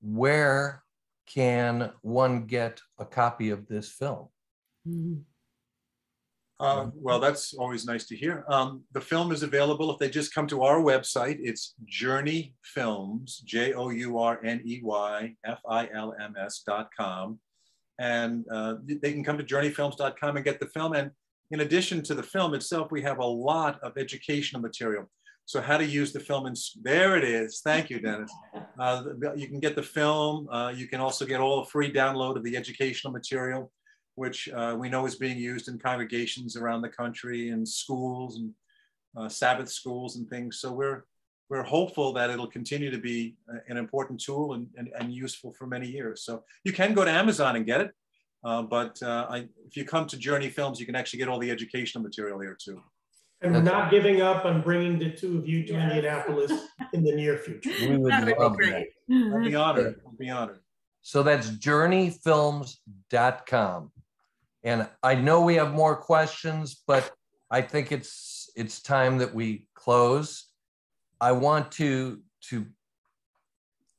where can one get a copy of this film? Mm-hmm. Uh, well, that's always nice to hear. Um, the film is available if they just come to our website. It's Journey Films, J O U R N E Y F I L M S dot com. And uh, they can come to journeyfilms.com and get the film. And in addition to the film itself, we have a lot of educational material. So how to use the film, and there it is. Thank you, Dennis. Uh, you can get the film. Uh, you can also get all the free download of the educational material which uh, we know is being used in congregations around the country and schools and uh, Sabbath schools and things. So we're we're hopeful that it'll continue to be uh, an important tool and, and, and useful for many years. So you can go to Amazon and get it, uh, but uh, I, if you come to Journey Films, you can actually get all the educational material here too. And we're not giving up on bringing the two of you to Indianapolis in the near future. We would That would be love great. that. I'll be honored. I'll be honored. So that's journeyfilms.com. And I know we have more questions, but I think it's it's time that we close. I want to to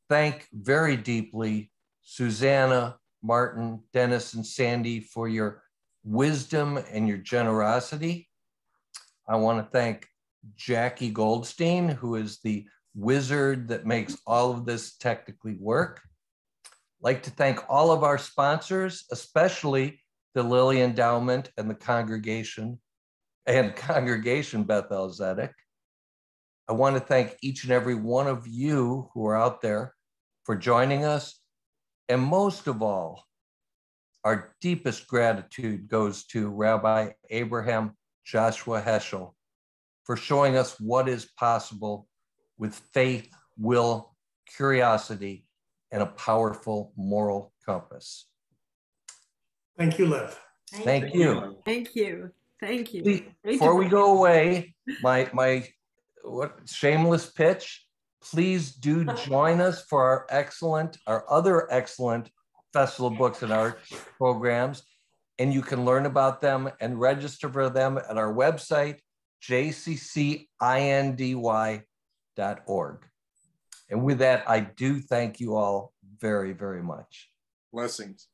thank very deeply Susannah, Martin, Dennis, and Sandy for your wisdom and your generosity. I want to thank Jackie Goldstein, who is the wizard that makes all of this technically work. like to thank all of our sponsors, especially the Lilly Endowment and the congregation and Congregation Beth-El Zedeck. I want to thank each and every one of you who are out there for joining us. And most of all, our deepest gratitude goes to Rabbi Abraham Joshua Heschel for showing us what is possible with faith, will, curiosity, and a powerful moral compass. Thank you, Lev. Thank you. Thank you. Thank you. Thank Before you. we go away, my my what shameless pitch. Please do join us for our excellent, our other excellent Festival of Books and Art programs. And you can learn about them and register for them at our website, jccindy.org. And with that, I do thank you all very, very much. Blessings.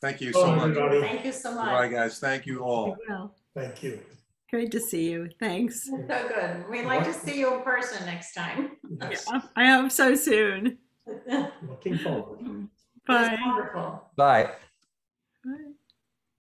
Thank you so Oh, much. everybody. Thank you so much. All right, guys. Thank you all. Well, Thank you. Great to see you. Thanks. So good. We'd like to see you in person next time. I hope so soon. Looking forward. Bye. Wonderful. Bye. Bye.